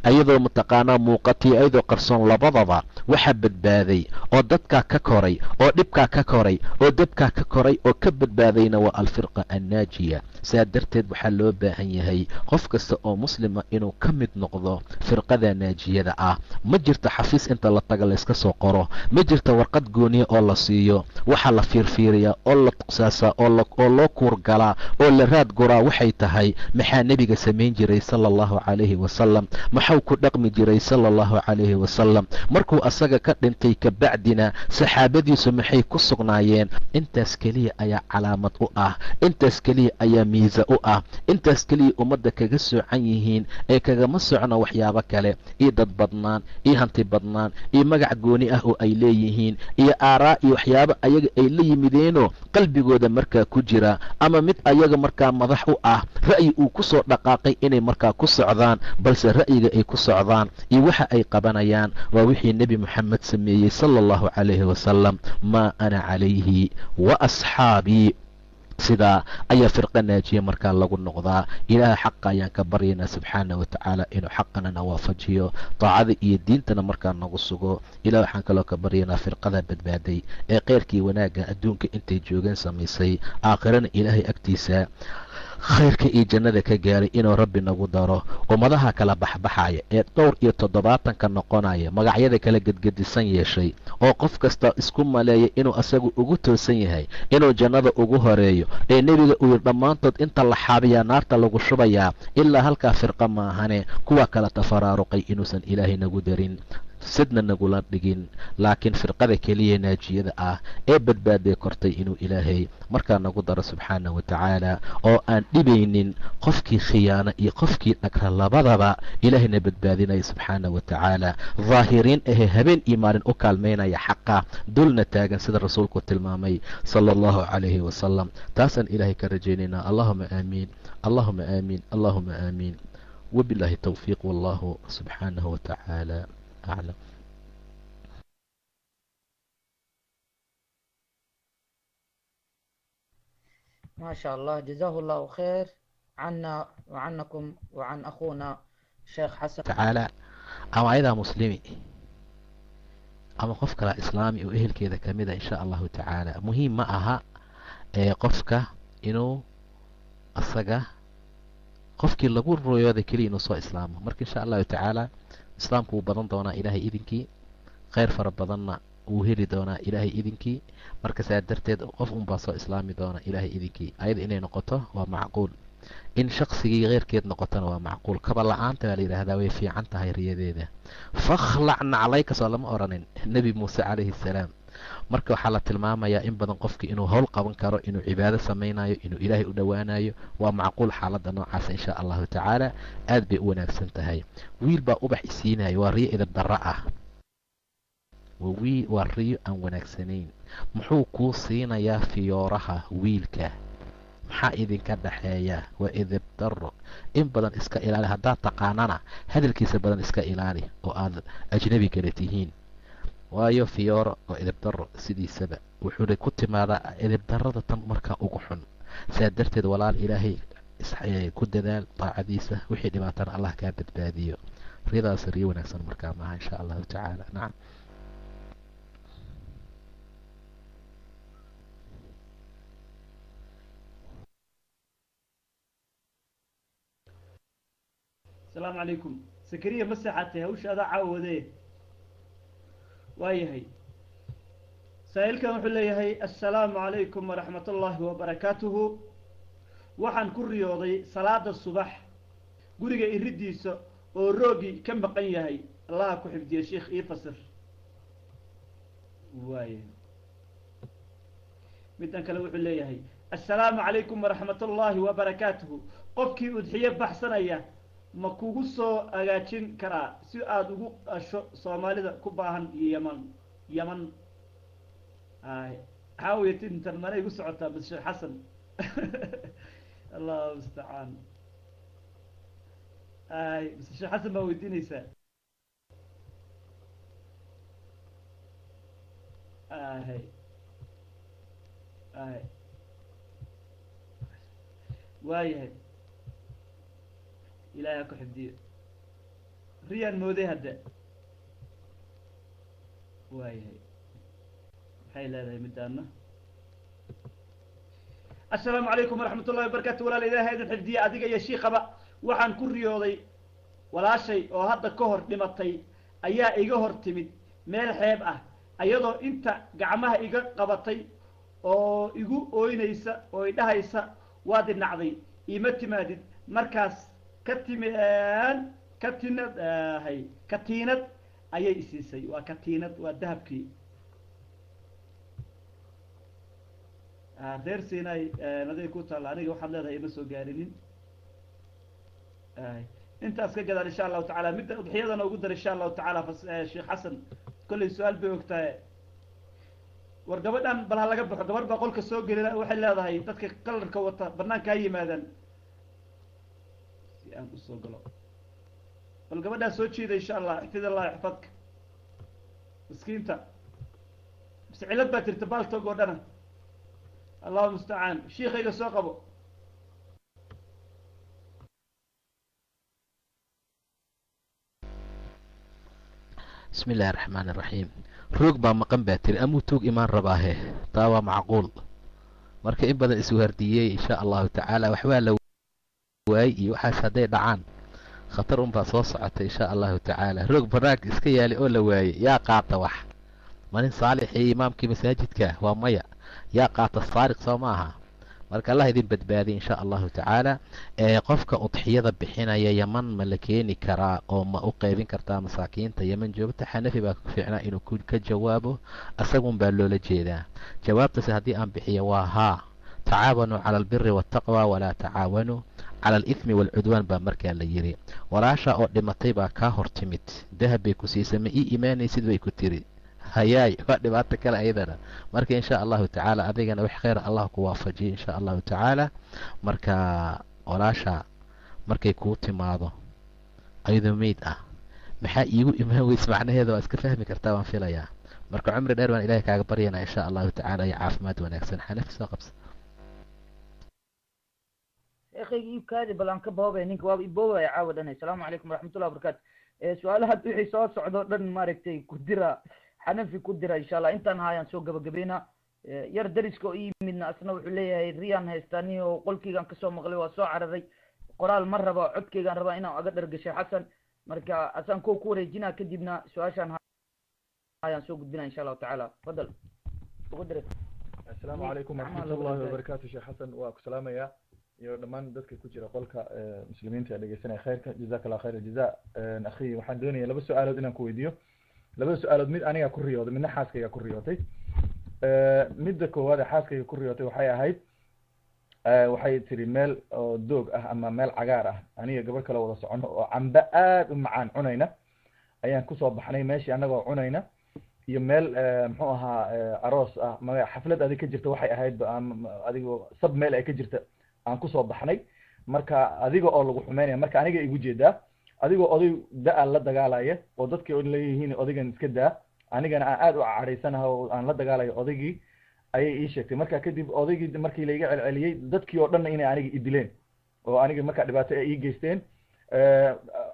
ayadoo mataqaanaa muuqatay ayadoo qarsoon labadaba waxaa badbaaday oo dadkaa ka koray oo dhibkaa ka koray oo dabkaa ka koray oo ka badbaadayna waa alfirqa annaajiya. Saa darteed waxaa loo baahan yahay qof kasta oo muslima inuu ka mid noqdo firqada naajiyada ah. Ma jirto xafiis inta la taga layska soo qoro ma jirto warqad gooniya oo la siiyo waxaa la fiirfiiriyaa oo la tuqsaasaa oo loo kuurgalaa oo la raad guraa waxay tahay maxaa nebiga samayn jiray sala allahu calayhi wasalam maxuu ku dhaqmi jiray sala allahu calayhi wasalam markuu asaga ka dhintay kabacdina saxaabadiisu maxay ku sugnaayeen? Intaas keliya ayaa calaamad u ah. Intaas keliya ayaa miisa u ah. Intaas keliya ummadda kaga soocan yihiin ee kagama socno waxyaabo kale. Iyo dad badnaan iyo hanti badnaan iyo magac gooni ah oo ay leeyihiin iyo aaraa iyo waxyaabo ayaga ay la yimideenoo qalbigooda markaa ku jira ama mid ayaga markaa madax u ah. Ra'yi uu ku soo dhaqaaqay inay markaa ku socdaan balse ra'yiga ay ku socdaan iyo waxa ay qabanayaan waa wixii nebi moxamed sameeyey sala allahu calayhi wasalam maa ana calayhi wa asxaabii sidaa ayaa firqa naajiya markaa lagu noqdaa. Ilaaha xaqa ayaan ka baryaynaa subxaana wa tacaala inuu xaqana na waafajiyo daacada iyo diintana markaa nagu sugo. Ilah waxaan kaloo ka baryaynaa firqada badbaaday ee kheyrkii wanaagga adduunka intay joogeen samaysay. Aakhirana ilaahay agtiisa khayrka iyo jannada ka gaaray inuu rabbi nagu daro ummadaha kala baxbaxaya ee dhowr iyo toddobaatanka noqonaya magacyada kala gedgedisan yeeshay oo qof kasta isku maleeya inuu asagu ugu toosan yahay inuu jannada ugu horeeyo ee nebiga uu yidhi dhammaantood inta la xaabiyaa naarta lagu shubayaa ilaa halkaa firqa maahane kuwa kala tafaraaruqay inuusan ilaahay nagu darin sidna nagula dhigin laakiin firqada keliya naajiyada ah ee badbaaday kortay inuu ilaahay markaa nagu daro subxaana wa tacaala oo aan dhibaynin qofkii khiyaano iyo qofkii dhagra labadaba ilaahayna badbaadinaya subxaana wa tacaala. Daahiriin ahee habeen iyo maalin u kaalmaynaya xaqa dulna taagan sida rasuulku tilmaamay sala allahu calayhi wasalam taasaan ilaahay ka rajaynaynaa allahuma aamiin allahuma aamiin allahuma aamiin wabilaahi towfiiq wallahu subxaanahu wa tacaala أعلى ما شاء الله. جزاه الله خير. عنا وعنكم وعن أخونا شيخ حسن. تعالى. أو عيدا مسلمي. أما قفك إسلامي وإهل كذا كمدا إن شاء الله تعالى. مهم معها إيه، قفك إنه الصقة قفك اللقور رويو ذكري إنه صو إسلامه. مرك إن شاء الله تعالى اسلام كو بدن دونا الهي ايدنكي خير فر بدن أو هيري دونا الهي ايدنكي مركا سا درتيد قف ان باسو اسلامي دونا الهي ايدنكي ايد اني نقطه وا معقول ان شخصي غير كيد نقطه وا معقول كبا لا انت لا يراها وي في عنت هي ريديده فخلعنا عليك سلام اورنين النبي موسى عليه السلام marka waxaa la tilmaamayaa in badan qofki inuu howl qaban karo inuu cibaado samaynayo inuu ilaahay u dhowaanayo waa macquul xaaladda noocaasa insha allahu tacaala aad bay u wanaagsan tahay wiil baa ubax isiinaya waa riyo idab darro ah waa riyo aan wanaagsanayn muxuu kuu siinayaa fiyooraha wiilka maxaa idinka dhaxeeya waa idib daro in badan iska ilaali haddaad taqaanana hadalkiisa badan iska ilaali oo aad ajnabi kala tihiin waayo fiyooro oo idib daro sidiisaba wuxuuna ku timaadaa idib darada tan markaa ugu xun. Saa darteed walaal ilaahay ku dadaal daacadiisa wixii dhibaatana allah kaa badbaadiyo. Riyadaas riyo wanaagsan markaa maaha insha allahu tacaala. Nacam asalaamu calaykum. Sakariya ma seexatay hawsha adaa caawadee waayahay saa-iilkan wuxuu leeyahay assalaamu calaykum waraxmat ullaahi wabarakaatuhu waxaan ku riyooday salaada subax guriga iridiisa oo roogii ka maqan yahay. Allaha ku xifdiya sheikh ii fasir. Waayahay middan kale wuxuu leeyahay assalaamu calaykum waraxmat ullaahi wabarakaatuhu qofkii udxiye baxsanaya ma kugu soo hagaajin karaa si aada ugu asho soomaalida ku baahan yeman yeman ay xaawiya tintan mana igu socotaa bas sheekh xasan? Allahu mustacaan. Ay bas sheekh xasan baa weydiinaysaa. Ay ay. Waayahay ilahay ha ku xifdiyo. Riyaan mooday hadda. Waayahay maxay leedahay midaana assalaamu calaykum waraxmat ullahi wabarakatu walaal ilahay idin xifdiya adiga iyo shiikaba waxaan ku riyooday walaashay oo hadda ka hor dhimatay ayaa iga hor timid meel xeeb ah iyadoo inta gacmaha iga qabatay oo igu ooynaysa oo idhahaysa waad inacday ima timaadid. Markaas ka timeen katinad hay katiinad ayay isiisay waa katiinad waa dahabkii. Reer sinai naday ku taalla aniga waxaad leedahay ima soo gaarinin. Intaas ka gadaan insha allahu tacala midda udxiyadana ugu dar insha allahu tacaala sheekh xasan. Kollay su'aal bay ogtahay. War gabadhan bal ha laga baxo. Gabadh baa qolka soo gelina waxay leedahay dadka kalarka wata banaanka ha yimaadaan si aan u soo galo. Bal gabadhaa soo jeeda insha allah ixfid allah ixfadka miskiinta. Bise cilad baa tirta baaltog oo dhana. Allahu mustacaan shiikayga soo qabo. Bismi illaahi araxmaan iraxiim roog baa maqan baa tiri amuu tuug imaan rabaahe taa waa macquul. Marka in badan iswaardiyey insha allahu tacaala waxbaa waayey iyo waxaas hadday dhacaan khatar unbaa soo socota insha allahu tacaala roog banaanka iska yaali oo la waayey yaa qaata wax ma nin saalixii imaamkii masaajidka waa maya yaa qaata saariq soo ma aha marka allah idin badbaadiy insha allahu tacaala ee qofka udxiyada bixinaya yeman ma la keeni karaa oo ma u qeybin kartaa masaakiinta yeman joogta xanafi baa ku fiicnaa inuu ka jawaabo isagun baa loola jeedaa jawaabtaasi haddii aan bixiyo waa haa tacaawanuu cala albiri waataqwa walaa tacaawanuu cala alithmi waalcudwaan baa markaa la yidhi walaasha oo dhimatay baa kaa hor timid dahab bay ku siisay ma ii imaanaysid bay ku tiri hayaay waa dhibaato kale ayadana marka insha allahu tacaala adigana wax kheyr allah ku waafajiya insha allahu tacaala marka walaasha markay kuu timaado ayadoo meyd ah maxaa iigu imaan weys macnaheeda waa iska fahmi kartaa waan filayaa marka cumri dheer baan ilahay kaaga baryanaa insha allahu tacaala iyo caafimaad wanaagsan xanafi soo qabsa sheekhayga iibkaadi bal aan ka boobay ninka waaba iboobaya caawa dhan. Asalaamu calaykum waraxmatullah wabarakatu su'aalaha wixii soo socdo dhan maaragtay ku dira xanafi ku dira insha allah intaan haayaan soo gabagabayna yar dariska oo iyimidna asna wuxuu leeyahay riyaan haystani oo qolkeygaan ka soo maqlay waa soo cararay. Qoraal ma raba codkeygaan rabaa inaan aga dhargashay xasan. Marka asaan ko ku wareejinaa kadibna su'aashaan haayaan soo gudbina insha allahu tacaala. Fadal. Calaykum waraxmatullahi wabarakaatu sheekh xasan. Waa ku salaamaya iyo dhammaan dadka ku jira qolka muslimiinta ee dhegeysanaya khayrka. Jazaka allah khayr aljaza akhi waxaan doonaya laba su'aalood inaan ku weydiiyo. Labada su'aalood mid aniga ku riyooday midna xaaskayga ku riyootay. Midda koowaad ee xaaskayga ku riyootay waxay ahayd waxay tiri meel oo doog ah ama meel cagaar ah. Aniga gabar kale wada socono oo cambe aad u macaan cunayna. Ayaan ku soo baxnay meeshii anagoo cunayna. Iyo meel muxuu ahaa aroos ah. Ma xaflad adig ka jirta waxay ahayd adigoo sab meel ay ka jirta aan ku soo baxnay. Marka adiga oo lagu xumeynaya marka aniga igu jeedaa adigoo oday da'a la dagaalaya oo dadkii o leeyihiin odaygan iska daa anigana aan aad u cacareysanaha oo aan la dagaalayo odaygii ayay ii sheegtay. Marka kadib odaygii markii laiga celceliyey dadkii oo dhanna inay aniga idileen oo aniga markaa dhibaato ay ii geysteen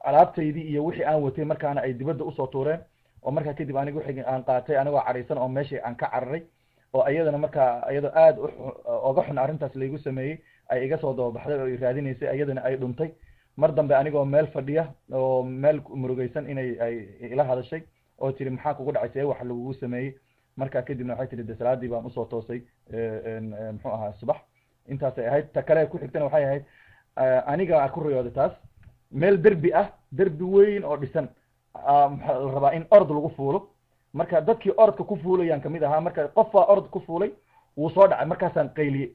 alaabtaydii iyo wixii aan watay markaana ay dibadda u soo tuureen oo markaa kadib aniga wixii aan qaatay anigoo caraysan oo meeshii aan ka cararay oo iyadana markaa iyadoo aad oga xun arrintaas laygu sameeyey ay iga soo dababaxday oo raadinaysay iyadana ay dhuntay. Mar dambe anigoo meel fadhiya oo meel murugaysan inay ay ila hadashay oo tiri maxaa kugu dhacay see wax lagugu sameeyey. Markaa kadibna waxay tiri de salaadii baan u soo toosay muxuu ahaa subax. Intaasay ahayd ta kale ku xigtana waxay ahayd aniga ku riyooday taas meel derbi ah derbi weyn oo dhisan maxaa la rabaa in orod lagu fuulo. Marka dadkii orodka ku fuulayaan ka mid ahaa marka qof baa orod ku fuulay wuu soo dhacay markaasaan qayliyey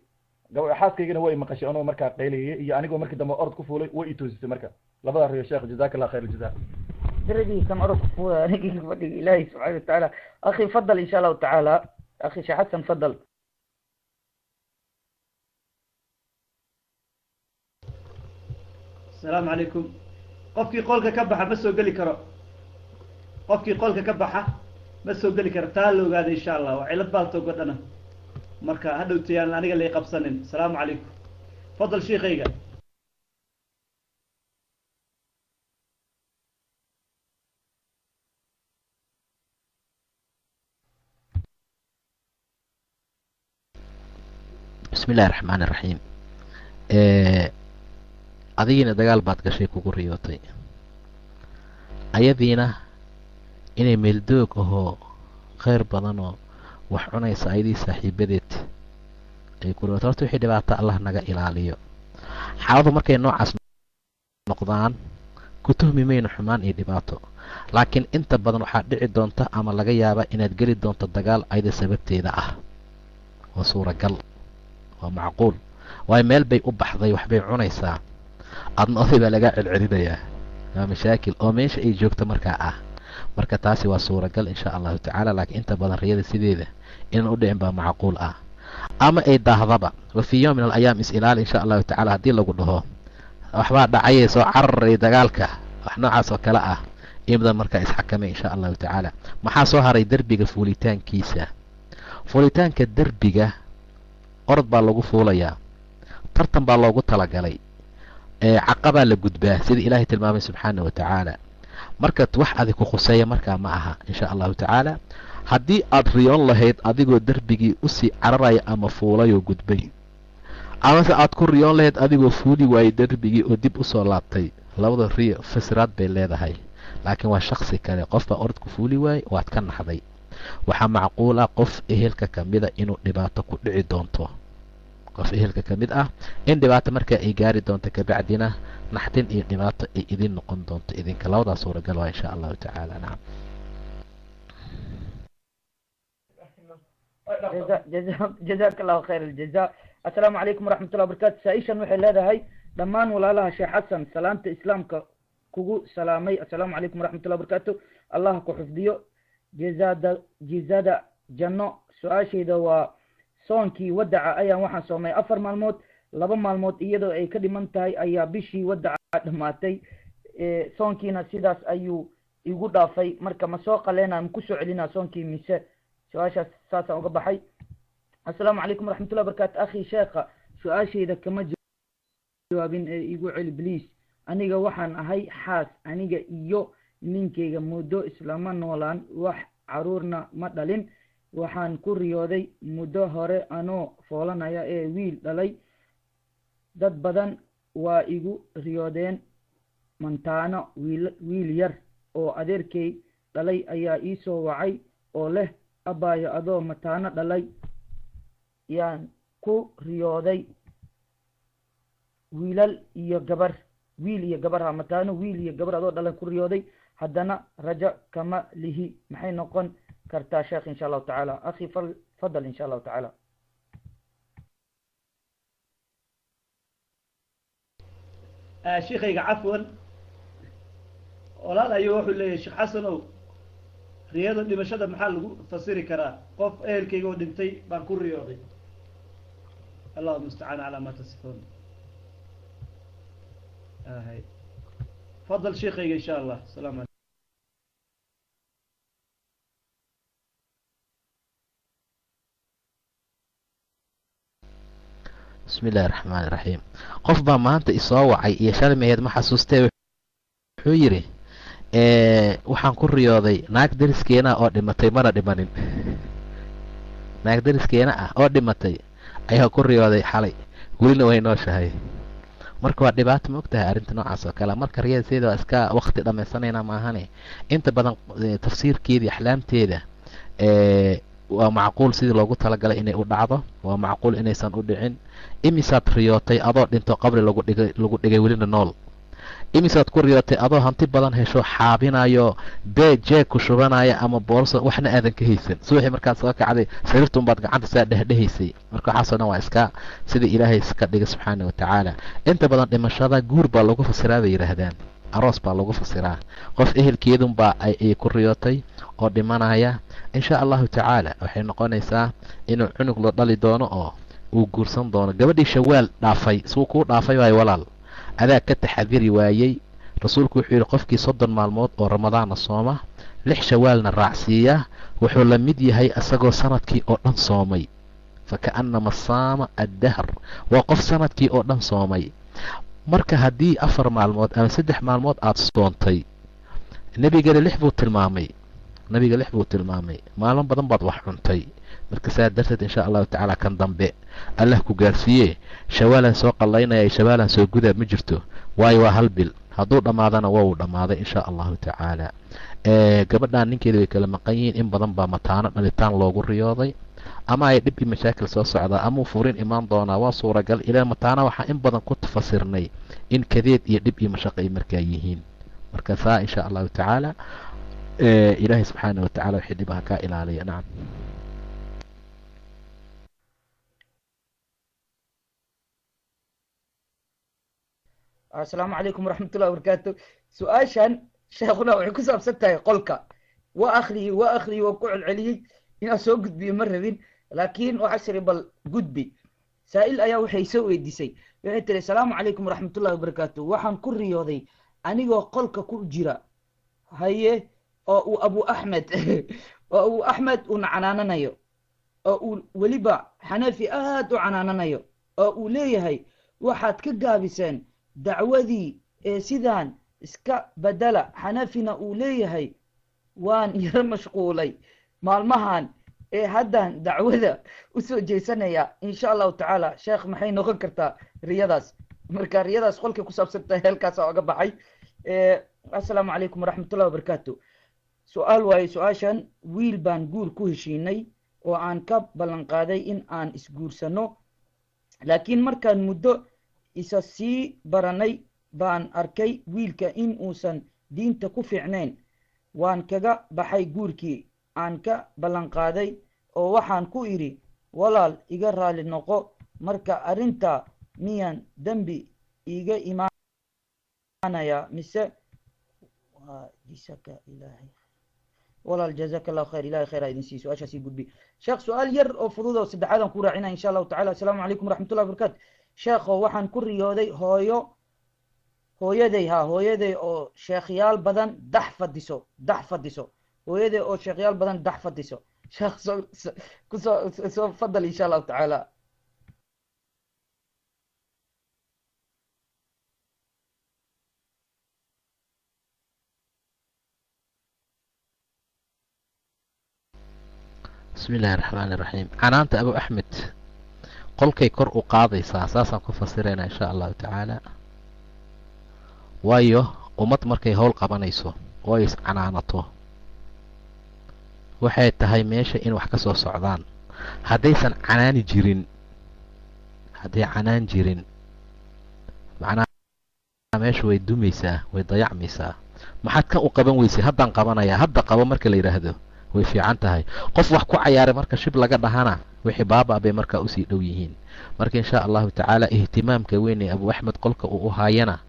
xaaskaygana way maqashay anoo markaa qayliyay iyo anigoo markii dambe orod ku fuulay way itoosisay marka. Labada riyo sheekh jazaka allah khayr aljaza diradii kan orod ku fuula anigii fadhiga ilaahi subxaana watacaala akhi fadal insha allahu tacaala. Akhi sheekh xasan fadal. Asalaamu calaykum qofkii qolka ka baxa ma soo geli karo. Qofkii qolka ka baxa ma soo geli karo. Taa la ogaada insha allah waa cilad baa dhana marka hadhowtayaan aniga lay qabsanin. Asalaamu calaykum. Fadal shiikayga bismi illahi raxmaan iraxiim adigiina dagaal baad gashay kugu riyootay. Ayadiina inay meeldoog ahoo kheyr badanoo wax cunaysa ayadii saaxiibadeed ay ku riyootay horta wixii dhibaato allah naga ilaaliyo. Xaaladu markay noocaas noqdaan ku tuhmi mayno xumaan iyo dhibaato. Laakiin inta badan waxaa dhici doonta ama laga yaabaa inaad geli doonto dagaal ayada sababteeda ah. Waa suuragal waa macquul waayo meel bay u baxday waxbay cunaysaa. Adna oday baa lagaa celcelinayaa. Waa mashaakil oo meesha ay joogto markaa ah. Marka taasi waa suuragal insha allahu tacaala laakiin inta badan riyada sideeda inaan u dhicin baa macquul ah ama ay daahdaba wa fii yowm min alayaam is-ilaali insha allahu tacala haddii lagu dhaho. Waxbaa dhacayay soo cararay dagaalka wax noocaas oo kale ah. Imdan markaa isxakamay insha allahu tacaala maxaa soo haray derbiga fuulitaankiisa? Fuulitaanka derbiga orod baa lagu fuulayaa tartan baa loogu talagalay. Caqabaa la gudbaa sida ilaahay tilmaamay subxaana wa tacaala marka wax adig ku khuseeya markaa ma aha insha allahu tacaala haddii aad riyoon lahayd adigoo derbigii u sii cararaya ama fuulayoo gudbay amase aad ku riyoon lahayd adigoo fuuli waayey derbigii oo dib u soo laabtay labada riyo fasiraad bay leedahay. Laakiin waa shaksi kale. Qofbaa orodku fuuli waayey waad ka naxday. Waxaa macquul ah qof ehelka ka mid a inuu dhibaato ku dhici doonto. Qof ehelka ka mid ah in dhibaato markaa ay gaari doonto kabacdina naxdin iyo dhibaato ay idin noqon doonto idinka. Labadaas suuragal waa insha allahu tacaala. Nacam jazaak allahu khayr aljaza assalaamu calaykum waraxmat ullahi wabarakatu saa-ishan waxay leedahay dhammaan walaalaha sheekh xasan salaamta islaamka kugu salaamay. Assalaamu calaykum waraxmat ullahi wabarakatu allah ku xifdiyo. Jizada jizada janno. Su'aashayda waa soonkii wadaca ayaan waxaan soomay afar maalmood laba maalmood iyadoo ay ka dhiman tahay ayaa bishii wadaca dhamaatay soonkiina sidaas ayuu igu dhaafay. Marka ma soo qaleenaa ma ku soo celinaa soonkii mise su'aashaas saasaan uga baxay. Assalaamu calaykum waraxmatullahi wabarakatu akhi sheekha su'aashayda kama jawaabin ee igu celi bliis aniga waxaan ahay xaas aniga iyo ninkayga muddo islama noolaan wax caruurna ma dhalin. Waxaan ku riyooday muddo hore anoo foolanaya ee wiil dhalay. Dad badan waa igu riyoodeen. Mantaano wiil yar oo adeerkay dhalay ayaa iisoo wacay oo leh abaayo adoo mataano dhalay yaan ku riyooday wiilal iyo gabar. Wiil iyo gabar ha mataano wiil iyo gabar adoo dhalan ku riyooday. Haddana rajo kama lihi maxay noqon kartaa sheekh insha allahu tacaala? Akhi fadal insha allahu tacaala. Sheikayga cafwan walaal wuxuu leeyahay sheekh xasanow riyada dhimashada maxaa lagu fasiri karaa? Qof ehelkayga oo dhintay baan ku riyooday. Allahu mustacaan calaa ma tasifuun. Hay fadal sheikayga insha allah. Aleykum. Bismi illahi raxmaan iraxiim qof baa maanta isoo wacay iyo shalmaheed ma xasuustee? Wuxuu yidhi waxaan ku riyooday naag dariskeena oo dhimatay mana dhimanin. Naag dariskeena ah oo dhimatay ayaa ku riyooday xalay. Welina way nooshahay marka waa dhibaato ma ogtahay arrinta noocaas oo kale. Marka riyada sideeda waa iska wakti dhammaysanayna maahane inta badan tafsiirkeeda axlaamteeda waa macquul sidii loogu talagalay inay u dhacdo. Waa macquul inaysan u dhicin. Imisaad riyootay adoo dhinto qabri lagu dhigay lagu dhigay welina nool imisaad ku riyootay adoo hanti badan hesho xaabinayo bee jeeg ku shubanaya ama boorso waxna aadan ka haysan. Subaxii markaad soo kacday sariirtuunbaad gacanta saa dhehdehaysay marka waxaasoo dhan waa iska sida ilaahay iska dhigay subxaana watacaala inta badan dhimashada guur baa lagu fasiraa bay yidhaahdaan aroos baa lagu fasiraa. Qof ehelkeedunbaa ay ku riyootay oo dhimanaya. Insha allahu tacaala waxay noqonaysaa inuu cunug la dhali doono oo uu guursan doono. Gabadhii shawaal dhaafay suu kuu dhaafay waayo walaal adaa ka taxadiri waayey. Rasuulku wuxuu yidhi qofkii soddon maalmood oo ramadaana sooma lix shawaalna raacsiiya wuxuu la mid yahay isagoo sannadkii oo dhan soomay. Fa ka'annama saama addahr. Waa qof sannadkii oo dhan soomay. Marka haddii afar maalmood ama saddex maalmood aada soontay nebigana lix buu tilmaamay. Nebiga lix buu tilmaamay. Maalin badan baad wax cuntay marka saa darteed insha allahu tacaala kan dambe allah ku gaarsiiye shawaalan soo qallaynaya shawaalan soo gudaa ma jirto. Waayo waa hal bil. Hadduu dhammaadana waa uu dhammaaday insha allahu tacaala. Gabadhan ninkeeda way kala maqan yihiin in badan baa mataano dhalitaan loogu riyooday. Ama ay dhib iyo mashaakil soo socdaa amau furin imaan doonaa waa suuragal. Ilaa mataana waxaa in badan ku fasirnay in kadeed iyo dhib iyo mashaqo ay markaa yihiin. Marka saa insha allahu tacaala ilaahay subxaana watacala wixii dhib ha kaa ilaaliya. Nacam asalaamu calaykum waraxmatullahi wabarakaatu su'aashan sheekhuna waxay ku saabsan tahay qolka. Waa akhriyey waa akhriyey waa ku celceliyey inaa soo gudbiyo ma rabin laakiin waxaa siri bal gudbi. Saa'il ayaa waxay soo weydiisay waxay tiri asalaamu calaykum waraxmatullahi wabarakaatu waxaan ku riyooday anigoo qolka ku jira. Haye oo uu abu axmed oo uu axmed uuna canaananayo. Oo uu weliba xanafi aad u canaananayo. Oo uu leeyahay waxaad ka gaabiseen dacwadii ee sidaan iska bedela xanafina uu leeyahay waan yaro mashquulay. Maalmahan ee haddaan dacwada u soo jeesanaya insha allahu tacaala sheekh maxay noqon kartaa riyadaas? Marka riyadaas qolkay ku saabsan tahay halkaasa oga baxay assalaamu calaykum waraxmatullahi wabarakaatu. Su'aal waaye su'aashan wiil baan guur ku heshiinay oo aan ka ballan qaaday in aan isguursano. Laakiin markaan muddo isa sii baranay baan arkay wiilka in uusan diinta ku fiicnayn waan kaga baxay guurkii aan ka ballan qaaday oo waxaan ku idhi walaal iga raali noqo marka arrinta miyaan dembi iiga imaanaya mise walaal jazaka allahu khayr. Ilahay khayr idin sii su'aashaas ii gudbi. Sheekh su'aal yar oo fudud oo saddexaad aan ku raacina insha allahu tacala assalaamu calaykum waraxmatullahi wabarakatu sheekho waxaan ku riyooday hooyo. Hooyaday ha hooyaday oo sheekhyaal badan dax fadhiso dax fadhiso. Hooyaday oo sheekhyaal badan dax fadhiso. Sheekh soo ku soo soo fadal insha allahu tacaala. Bismi illaahi raxmaani raxiim canaanta abu axmed qolkay kor u qaadaysaa saasaan ku fasiraynaa insha allahu tacaala waayo ummad markay howl qabanayso oo ay iscanaanato waxay tahay meesha in wax ka soo socdaan. Haddaysan canaani jirin hadday canaan jirin macnaha meesha way dumaysaa way dayacmaysaa. Maxaad kan u qaban weysay? Haddaan qabanayaa hadda qabo marka la yidhaahdo way fiican tahay. Qof wax ku cayaaray marka shib laga dhahana wixii baaba bay markaa u sii dhow yihiin. Marka insha allahu tacaala ihtimaamka weyn ee abu axmed qolka uu u haayana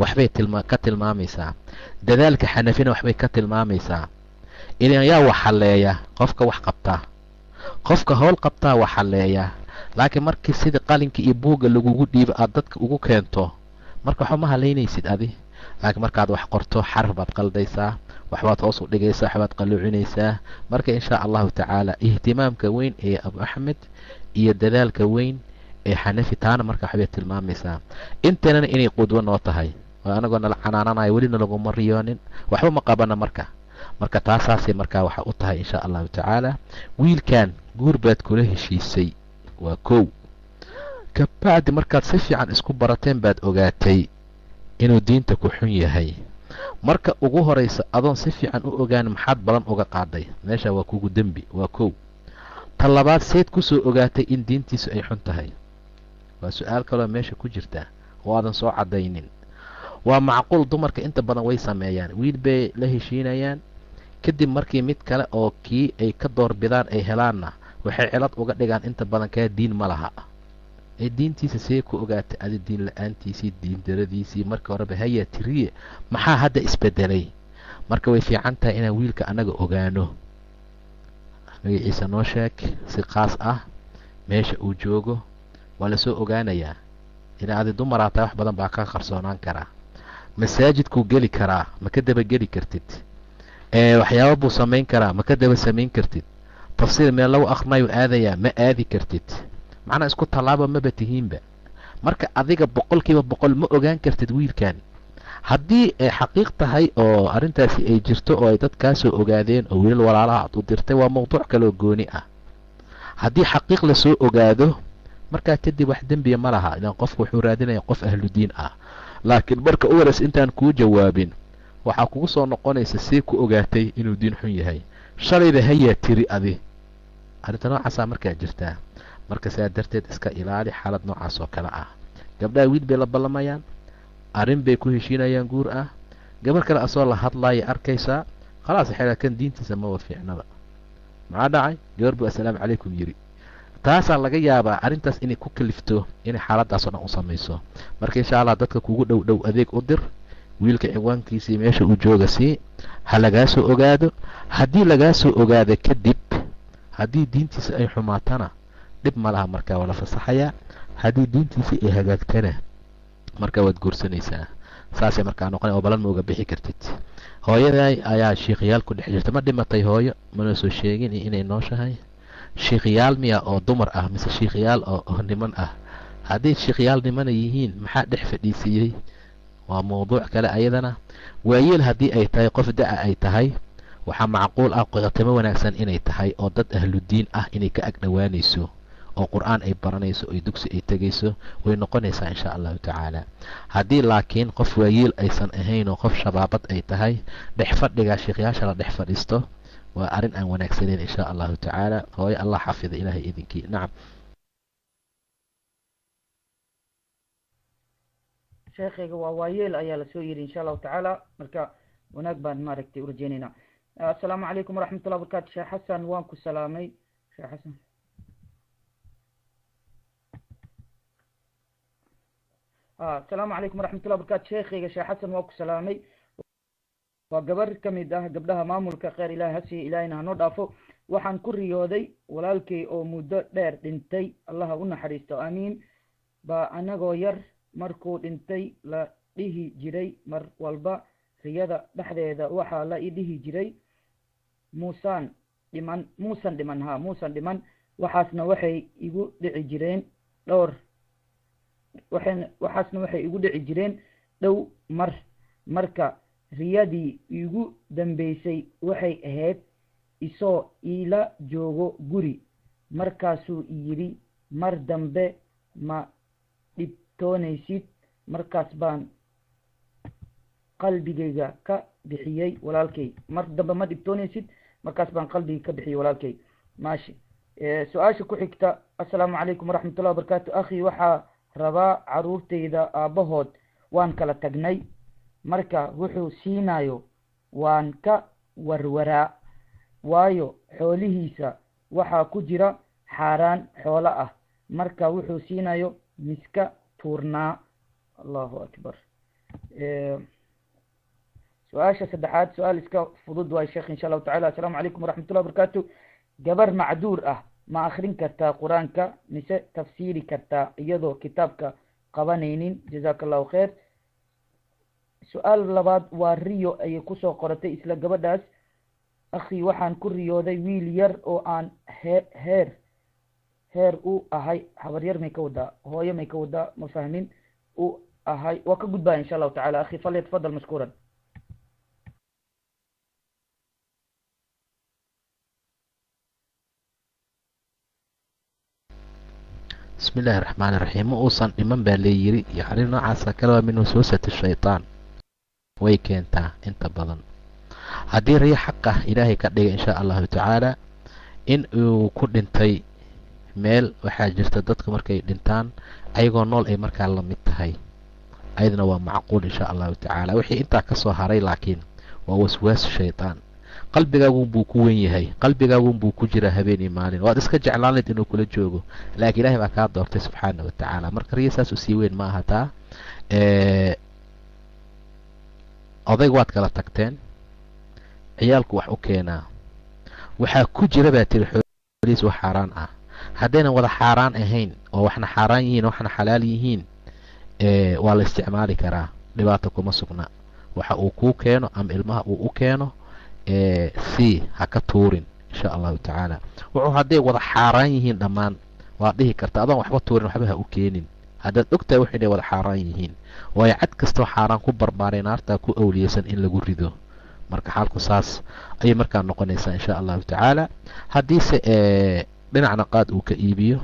waxbay ka tilmaamaysaa. Dadaalka xanafina waxbay ka tilmaamaysaa. Ilan yaa wax qofka wax qabtaa qofka howl qabtaa wax halleeya laakiin markii sidii qalinka iyo buugga lagugu dhiibo aad dadka ugu keento marka waxba ma halaynaysid adi? Laakiin markaad wax qorto xaraf baad qaldaysaa waxbaad hoos u dhigaysaa waxbaad qalluucinaysaa marka insha allahu tacaala ihtimaamka weyn ee abu axmed iyo dadaalka weyn ee xanafi taana marka waxbay tilmaamaysaa. Intanana inay qudwo noo tahay. Oo anagoo nala canaananayo welina laguma riyoonin waxba ma qabana marka. Marka taasaasay markaa waxa u tahay insha allahu tacaala wiilkan guur baad kula heshiisay. Waa kow. Kabacdi markaad si fiican isku barateen baad ogaatay inuu diinta ku xun yahay marka ugu horaysa adoon si fiican u ogaan maxaad badan uga qaaday. Meesha waa kugu dembi waa kow. Ta labaad seed ku soo ogaatay in diintiisu ay xun tahay. Waa su'aal kaloo meesha ku jirta. Oo aadan soo caddaynin. Waa macquul dumarka inta badan way sameeyaan. Wiil bay la heshiinayaan. Kadib markii mid kale oo kii ay ka doorbidaan ay helaanna waxay cilad uga dhigaan inta badan kaa diin ma laha ee diintiisa see ku ogaatay adi diin la'aantiisii diin daradiisii. Marka horeba hayaa tiriye maxaa hadda isbedelay? Marka way fiican tahay inaan wiilka annaga ogaano. Magaciisa noo sheeg si kaas ah meesha uu joogo waa la soo ogaanayaa. Ilaa adi dumaraa tahay wax badan baa ka qarsoonaan karaa. Masaajidkuu geli karaa ma ka daba geli kartid. Waxyaaba buu samayn karaa ma ka daba samayn kartid. Tafsiir meel lagu akhrinayu aadayaa ma aadi kartid macnaa isku tallaaba maba tihiinba marka adiga boqolkiiba boqol ma ogaan kartid wiilkan. Haddii ay xaqiiq tahay oo arrintaasi ay jirto oo ay dad kaa soo ogaadeen oo wiilal walaalaha ad u dirtay waa mawduuc kaloo gooni ah. Haddii xaqiiq la soo ogaado markaa kadib wax dembiya ma laha. Ilaan qofku wuxuu raadinaya qof ahludiin ah. Laakiin marka u horeys intaan kuu jawaabin waxaa kugu soo noqonaysa see ku ogaatay inuu diin xun yahay. Shalayba hayaa tiri adi. Arrinta noocaasaa markaa jirtaa marka saa darteed iska ilaali xaalad noocaas oo kale ah. Gabdhaha wiil bay la ballamayaan arrin bay ku heshiinayaan guur ah. Gabar kale asoo la hadlaaya arkaysaa khalaas xeela kan diintiisa maba fiicnaba maxaa dhacay? Gabar buu assalaamu calaykum yidhi taasaa laga yaabaa arrintaas inay ku kalifto inay xaaladdaasoo dhan u samayso. Marka insha allah dadka kugu dhow dhow adeeg u dir wiilka ciwaankiisii meesha uu jooga sii ha lagaa soo ogaado. Haddii lagaa soo ogaado kadib haddii diintiisa ay xumaatana dhib ma laha markaa waa la fasaxayaa haddii diintiisii ay hagaagtana markaa waad guursanaysaa. Saasay markaa noqona oo balan ma uga bixi kartid. Hooyaday ayaa shiikhiyaal ku dhex jirta. Ma dhimatay hooyo? Mana soo sheegin inay nooshahay. Shiikhiyaal miya oo dumar ah mise shiikhiyaal oo niman ah. Hadday shiikhiyaal nimana yihiin maxaa dhex fadhiisiiyey waa mawduuc kale ayadana. Waayeel haddii ay tahay qof da'a ay tahay waxaa macquul ah qodatimo wanaagsan inay tahay oo dad ahludiin ah inay ka agdhowaanayso oo qur'aan ay baranayso oo dugsi ay tegayso way noqonaysaa insha allahu tacaala. Haddii laakiin qof waayiil aysan ahayn oo qof shabaabad ay tahay dhex fadhiga sheekhyaasha la dhex fadhiisto waa arrin aan wanaagsaneyn insha allahu tacaala. Hooyo allah xafida ilaahay idinkii nacam sheekhayga waa waayeel ayaa la soo yidhi insha allahu tacaala. Marka wanaag baan maaragtay urajeynaynaa assalaamu calaykum waraxmatullah barakaatu sheekh xasan waan ku salaamay. Sheekh xasan asalaamu calaykum waraxmatullah barakaatu sheekhayga sheekh xasan waa ku salaamay. Waa gabar ka mid ah gabdhaha maamulka kheyr ilahi hasiya ilaahina hanoo dhaafo. Waxaan ku riyooday walaalkay oo muddo dheer dhintay. Allaha u naxariisto aamiin baa anagoo yar markuu dhintay la dhihi jiray mar walba riyada dhexdeeda waxaa la i dhihi jiray. Muusaan dhiman muusan dhiman ha muusan dhiman. Waxaasna waxay igu dhici jireen dhowr waxay waxaasna waxay igu dhici jireen dhow mar. Marka riyadii igu dambeysay waxay ahayd isoo iila joogo guri. Markaasuu yidhi mar dambe ma dhibtoonaysid. Markaas baan qalbigayga ka bixiyey walaalkay. Mar dambe ma dhibtoonaysid. Markaas baan qalbiga ka bixiyey walaalkay. Maashi su'aasha ku xigta assalaamu calaykum waraxmatullahi wabarakaatu akhi waxaa rabaa caruurtayda aabbahood waan kala tagnay. Marka wuxuu siinayo waan ka warwaraa. Waayo xoolihiisa waxaa ku jira xaaraan xoolo ah. Marka wuxuu siinayo miska tuurnaa. Allahu akbar. Su'aasha saddexaad su'aal iska fudud waay sheekh insha allahu tacala assalaamu calaykum waraxmatullah wabarakaatu gabar macduur ah ma akrin kartaa qur'aanka mise tafsiiri kartaa iyadoo kitaabka qabanaynin. Jazaka allahu khayr. Su'aal labaad waa riyo ayay ku soo qoratay isla gabadhaas. Akhi waxaan ku riyooday wiil yar oo aan he heer heer u ahay. Habaryar may ka wadaa hooyo may ka wadaa ma fahmin u ahay. Waa ka gudbaya insha allahu tacala akhi falyatafadal mashkuuran bismi illaahi raxmaani raxiim ma uusan dhiman baa leeyiri yacni noocaasa kale waa min waswasati shaytaan. Way keentaa inta badan. Haddii riyo xaq ah ilaahay ka dhigay insha allahu tacaala in uu ku dhintay meel waxaa jirta dadka markay dhintaan ayagoo nool ay markaa la mid tahay. Ayadana waa macquul insha allahu tacaala. Wixii intaa ka soo haray laakiin waa waswaas shaytaan qalbigaagun buu ku wen yahay. Qalbigaagun buu ku jiraa iyo maalin. Waad iska jeclaanayd inuu kula joogo. Laakiin ilaahay baa kaa doortay subxaana wa tacaala. Marka riyo saas u sii weyn ma aha taa. Odayg waad kala tagteen. Ciyaalku wax u keenaa. Waxaa ku jira baa tiri xoolihiis wax xaaraan ah. Haddaynan wada xaaraan ahayn oo waxna xaaraan yihiin waxna xalaal yihiin waa la isticmaali karaa. Dhibaata kuma sugna. Waxa uu kuu keeno ama ilmaha uu u keeno c ha ka tuurin insha allahu tacaala. Wuxuu hadday wada xaaraan yihiin dhammaan waad dhihi karta adoon waxba tuurin waxba ha u keenin. Haddaad ogtahay wax inay wada xaaraan yihiin. Waayo cad kastoo xaaraan ku barbaaray naartaa ku awliyeysan in lagu rido. Marka xaalku saas ayay markaa noqonaysaa insha allahu tacaala haddiise dhinacna qaad uu ka iibiyo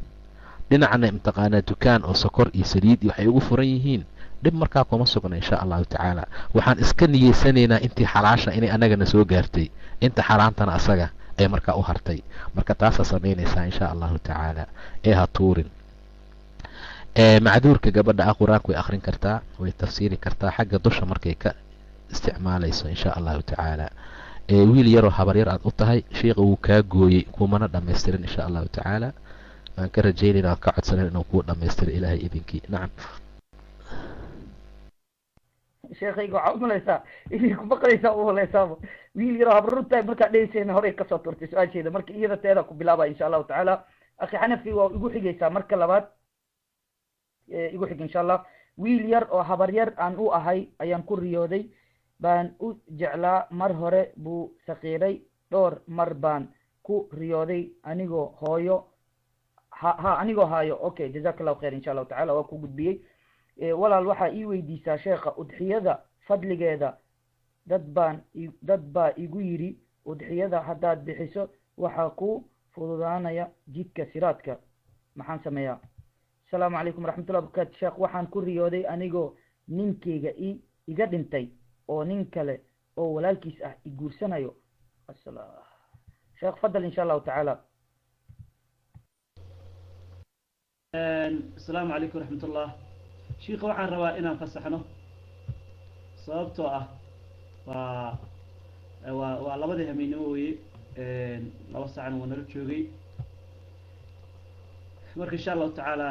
dhinacna imtiqaanaa dukaan oo sokor iyo saliid iyo waxay ugu furan yihiin dhib markaa kuma sugna insha allahu tacaala. Waxaan iska niyeysanaynaa intii xalaasha inay annagana soo gaartay. Inta xaaraantana asaga ay markaa u hartay. Marka taasaa samaynaysaa insha allahu tacaala. Ee ha tuurin. Macduurka gabadha ah qur'aanka way akrin kartaa way tafsiiri kartaa. Xagga dusha markay ka isticmaalayso insha allahu tacaala. Wiil yaroo habaryar aad u tahay sheikha wuu kaa gooyey kumana dhamaystirin insha allahu tacaala. Waan ka rajaynayna waan ka codsanan inuu kuu dhamaystiro ilaahay idinkii. Nacam sheekhayga waxaa umalaysaa inay kumaqlaysaa umalaysaaba wiil yaroo habrarutahay markaa dhegeysayna horey ka soo turtay su'aasheeda. Marka iyada teeda ku bilaabaya insha allahu tacaala. Akhi xanafi waa igu xigaysaa marka labaad. Igu xig insha allah. Wiil yar oo habaryar aan u ahay ayaan ku riyooday. Baan u jeclaa mar hore buu sakiiray dhowr mar baan ku riyooday. Anigoo hooyo ha anigoo haayo. Okay jazaka allahu khayr insha allahu tacala waa ku gudbiyey walaal waxaa ii weydiisaa sheekha udxiyada fadligeeda. Dad baan dad baa igu yidhi udxiyada haddaad bixiso waxaa ku fududaanaya jidka siraadka. Maxaan sameeyaa. Asalaamu calaykum waraxmatullah barakaatu sheekh waxaan ku riyooday anigoo ninkeyga i iga dhintay oo nin kale oo walaalkiis ah i guursanayo. Sheekh fadal insha allahu tacaala. Asalaamu calaykum waraxmat shiika waxaan rabaa inaan fasaxno. Sababtoo ah waa waa waa labadii hameynimo weye laba saacna waa nala joogay. Marka insha allahu tacaala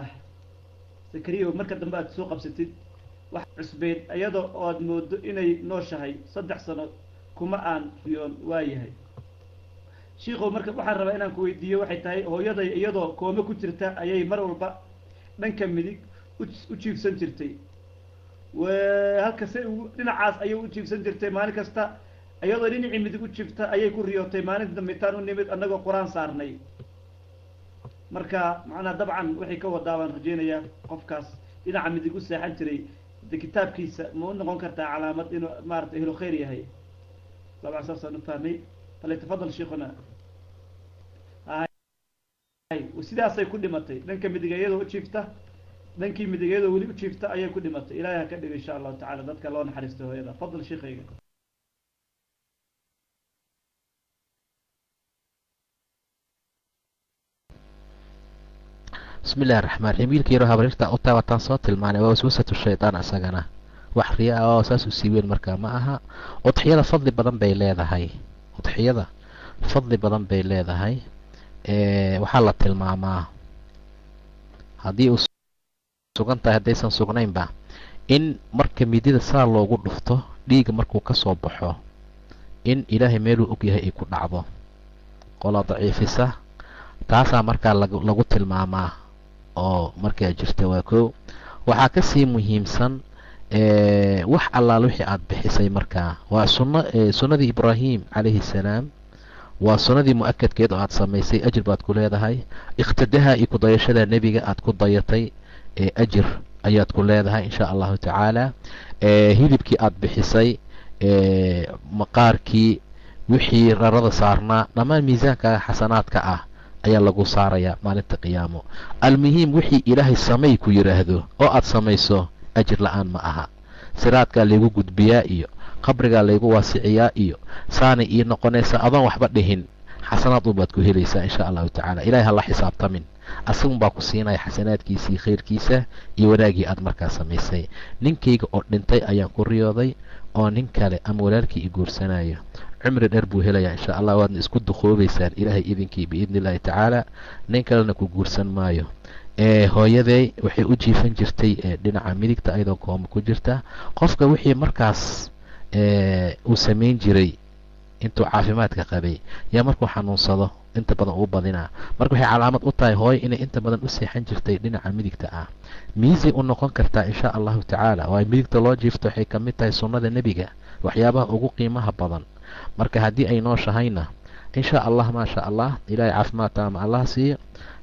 zakariya marka dambe aad soo qabsatid wax cusbeyd iyada oo aad moodo inay nooshahay saddex sano kuma aan riyoon waayahay. Shiikow marka waxaan rabaa inaan ku weydiiyo waxay tahay hooyaday iyadoo koome ku jirta ayay mar walba dhanka midig u jiifsan jirtay. Halka se ugu dhinacaas ayay u jiifsan jirtay. Maalin kasta iyadoo dhinacii midig u jiifta ayay ku riyootay. Maalinta dambitaan u nimid annagoo qur'aan saarnay. Marka macnaha dabcan waxay ka wadaa baan rajeynayaa qofkaas dhinaca midig u seexan jiray. De kitaabkiisa ma u noqon kartaa calaamad inuu maarata ehlo khayr yahay. Dabcan saasaan u fahmay. Falyatafadal sheikhuna sidaasay ku dhimatay. Dhanka midig iyadoo u jiifta dhankii weli u jiifta ayay ku dhimatay. Ilahay ha ka dhigo insha allahu tacala dadka loo naxariisto hooyada. Fadal sheikayga bismi illahi raxmaan raxiim wiilka yaroo habarirta u taabataan soo tilmaanay. Waa waswasatu shaydaan isagana wax riya ah oo sii weyn markaa. Ma aha. Udxiyada fadli badan bay leedahay. Udxiyada fadli badan bay leedahay. Waxaa la tilmaamaa. Haddii uu sugan tahay haddaysan sugnaynba in marka midida saa loogu dhufto dhiiga markuu ka soo baxo in ilaahay meeluu og yahay ay ku dhacdo. Qola daciifisa taasaa markaa lagu tilmaamaa oo markaa jirta waa kow. Waxaa ka sii muhiimsan wax allaal wixii aada bixisay markaa. Waa sunno sunnadii ibraahim calayhi salaam waa sunnadii mu'akadkeed oo aada samaysay ajir baad ku leedahay. Ikhtadaha iyo kudayashada nebiga aada ku dayatay ajir ayaad ku leedahay insha allahu tacaala hilibkii aada bixisay maqaarkii wixii rarada saarnaa dhammaan miisaanka xasanaadka ah ayaa lagu saarayaa maalinta qiyaamo. Almuhiim wixii ilaahay samay ku yidhaahdo oo aada samayso ajir la'aan ma aha. Siraadkaa laygu gudbiyaa iyo qabrigaa laygu waasiciyaa iyo saanay ii noqonaysaa adoon waxba dhihin xasanaad unbaad ku helaysaa insha allahu tacaala ilahay hala xisaabtamin asagun baa ku siinaya xasanaadkiisii khayrkiisa iyo wanaagii aada markaa samaysay ninkayga oo dhintay ayaan ku riyooday oo nin kale ama walaalkii i guursanayo cumri dheer buu helayaa insha allah waadna isku duqoobaysaan ilaahay idinkii biidni illahi tacaala nin kalena ku guursan maayo hooyaday waxay u jiifan jirtay dhinaca midigta ayadoo kooma ku jirta qofka wixii markaas uu samayn jiray intuu caafimaadka qabay. Yaa markuu xanuunsado inta badan uu badinaa marka waxay calaamad u tahay hooyo inay inta badan u seexan jirtay dhinaca midigta ah. Miisay u noqon kartaa insha allahu tacaala. Waayo midigta loo jiifto waxay ka mid tahay sunnada nebiga. Waxyaabaha ugu qiimaha badan. Marka haddii ay nooshahayna insha allah maasha allah ilaahay caafimaad allah siiyo.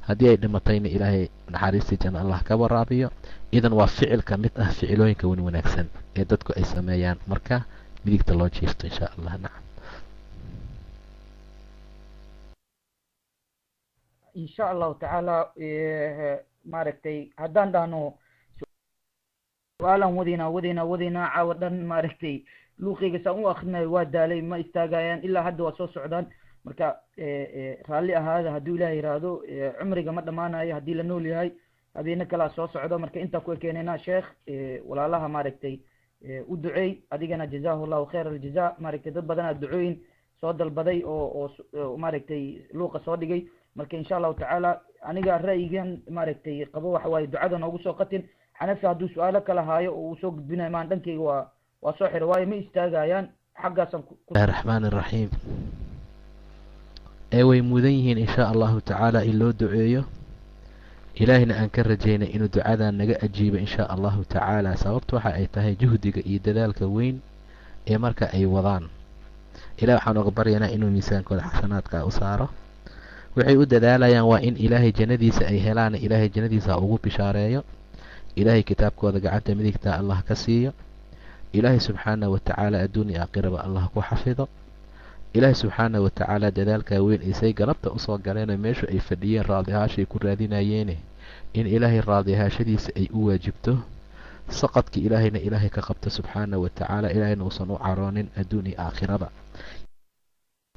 Haddii ay dhimatayna ilaahay naxariistii janna allah ka waraabiyo. Idan waa ficil ka mid ah ficilooyinka wan wanaagsan ee dadku ay sameeyaan. Marka midigta loo jiifto insha allah nacam insha allahu tacaala maaragtay haddaan dhahno su'aalaan wadaynaa wadaynaa wadaynaa caawa dhan maaragtay luuqayga saan u akrinayo waa daalay ma istaagayaan ilaa hadda waa soo socdaan. Marka raalli ahaada hadduu ilaah yiraahdo cumriga ma dhammaanayo haddii la nool yahay habeene kalaa soo socdo marka intaa ku ekeenayna sheekh walaalaha maaragtay u duceey adigana jazahu llahu khayr aljaza maaragtay dad badanaa ducooyin soo dalbaday oo oo maaragtay luuqa soo dhigay marka insha allahu tacaala aniga ra'yigan maaragtay qabo waxa waaye ducada noogu soo qatin. Xanafi hadduu su'aalo kala haayo oo uu soo gudbinayo maan dhankayga waa waa soo xiro waayo ma istaagayaan xaggaasan raxmaan iraxiim ee way mudan yihiin insha allahu tacaala in loo duceeyo. Ilaahina aan ka rajaynay inuu ducadan naga ajiibo insha allahu tacaala sababta waxa ay tahay juhdiga iyo dadaalka weyn ee marka ay wadaan. Ilah waxaan oga baryaynaa inuu miisaankooda xasanaadka u saaro waxay u dadaalayaan waa in ilaahay jannadiisa ay helaan ilaahay jannadiisa ugu bishaareeyo ilaahay kitaabkooda gacanta midigta allah ka siiyo ilaahay subxaanah wa tacaala adduun iyo aakhiraba allah ku xafido ilaahay subxaana wa tacaala dadaalkaa weyn isay galabta usoo galeenoo meeshu ay fadhiyeen raadihaashay ku raadinayeene in ilaahay raadihaashadiisa ay u waajibto saqadka ilaahayna ilaahay ka qabto subxaana wa tacaala ilaahayna uusan u caroonin adduun iyo aakhiraba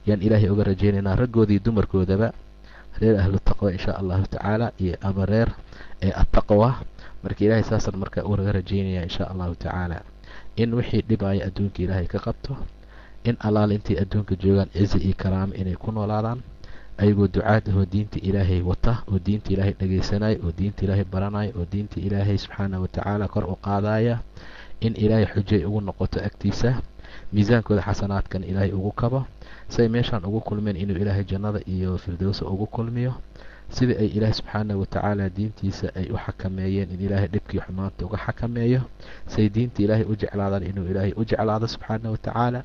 yaan ilaahay uga rajaynaynaa raggoodii dumarkoodaba reer ahlu taqwa insha allahu tacaala iyo ama reer ee attaqwa. Marka ilaahay saasaan marka uga rajaynaya insha allahu tacaala in wixii dhibaya adduunka ilaahay ka qabto in allaal intay adduunka joogaan cizi iyo karaamo inay ku noolaadaan ayagoo ducaad ahoo diinta ilaahay wata oo diinta ilaahay dhagaysanaya oo diinta ilaahay baranaya oo diinta ilaahay subxaana wa tacaala kor u qaadaya in ilaahay xujay ugu noqoto agtiisa miisaankooda xasanaadkan ilaahay ugu kabo siay meeshaan ugu kulmeen inuu ilaahay jannada iyo firdowsa ugu kulmiyo sidai ay ilaahay subxaana wa tacaala diintiisa ay u xakameeyeen in ilaahay dhibkii xumaanta uga xakameeyo siay diinta ilaahay u jeclaadaan inuu ilaahay u jeclaado subxaana wa tacaala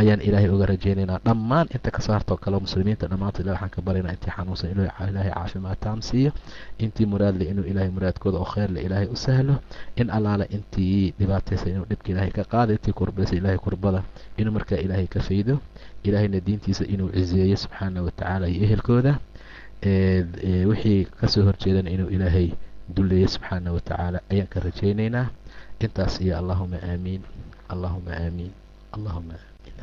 ayaan ilaahay uga rajaynaynaa. Dhammaan inta ka saartoo kale muslimiinta dhammaantood ilahi waxaan ka baryaynaa intii xanuunsan ilaahay caafimaad taam siiyo intii muraad leh inuu ilaahay muraadkooda oo kheyr leh ilaahay u sahlo in allaale intii dhibaataysa inuu dhibka ilaahay ka qaado intii kurbaysa ilaahay kurbada inuu markaa ilaahay ka faydo ilaahayna diintiisa inuu cizeeyo subxaana wa tacaala iyo ehelkooda wixii ka soo horjeedana inuu ilaahay duleeyo subxaana wa tacaala ayaan ka rajaynaynaa. Intaas iyo allahuma aamiin allahuma aamiin allahuma aamiin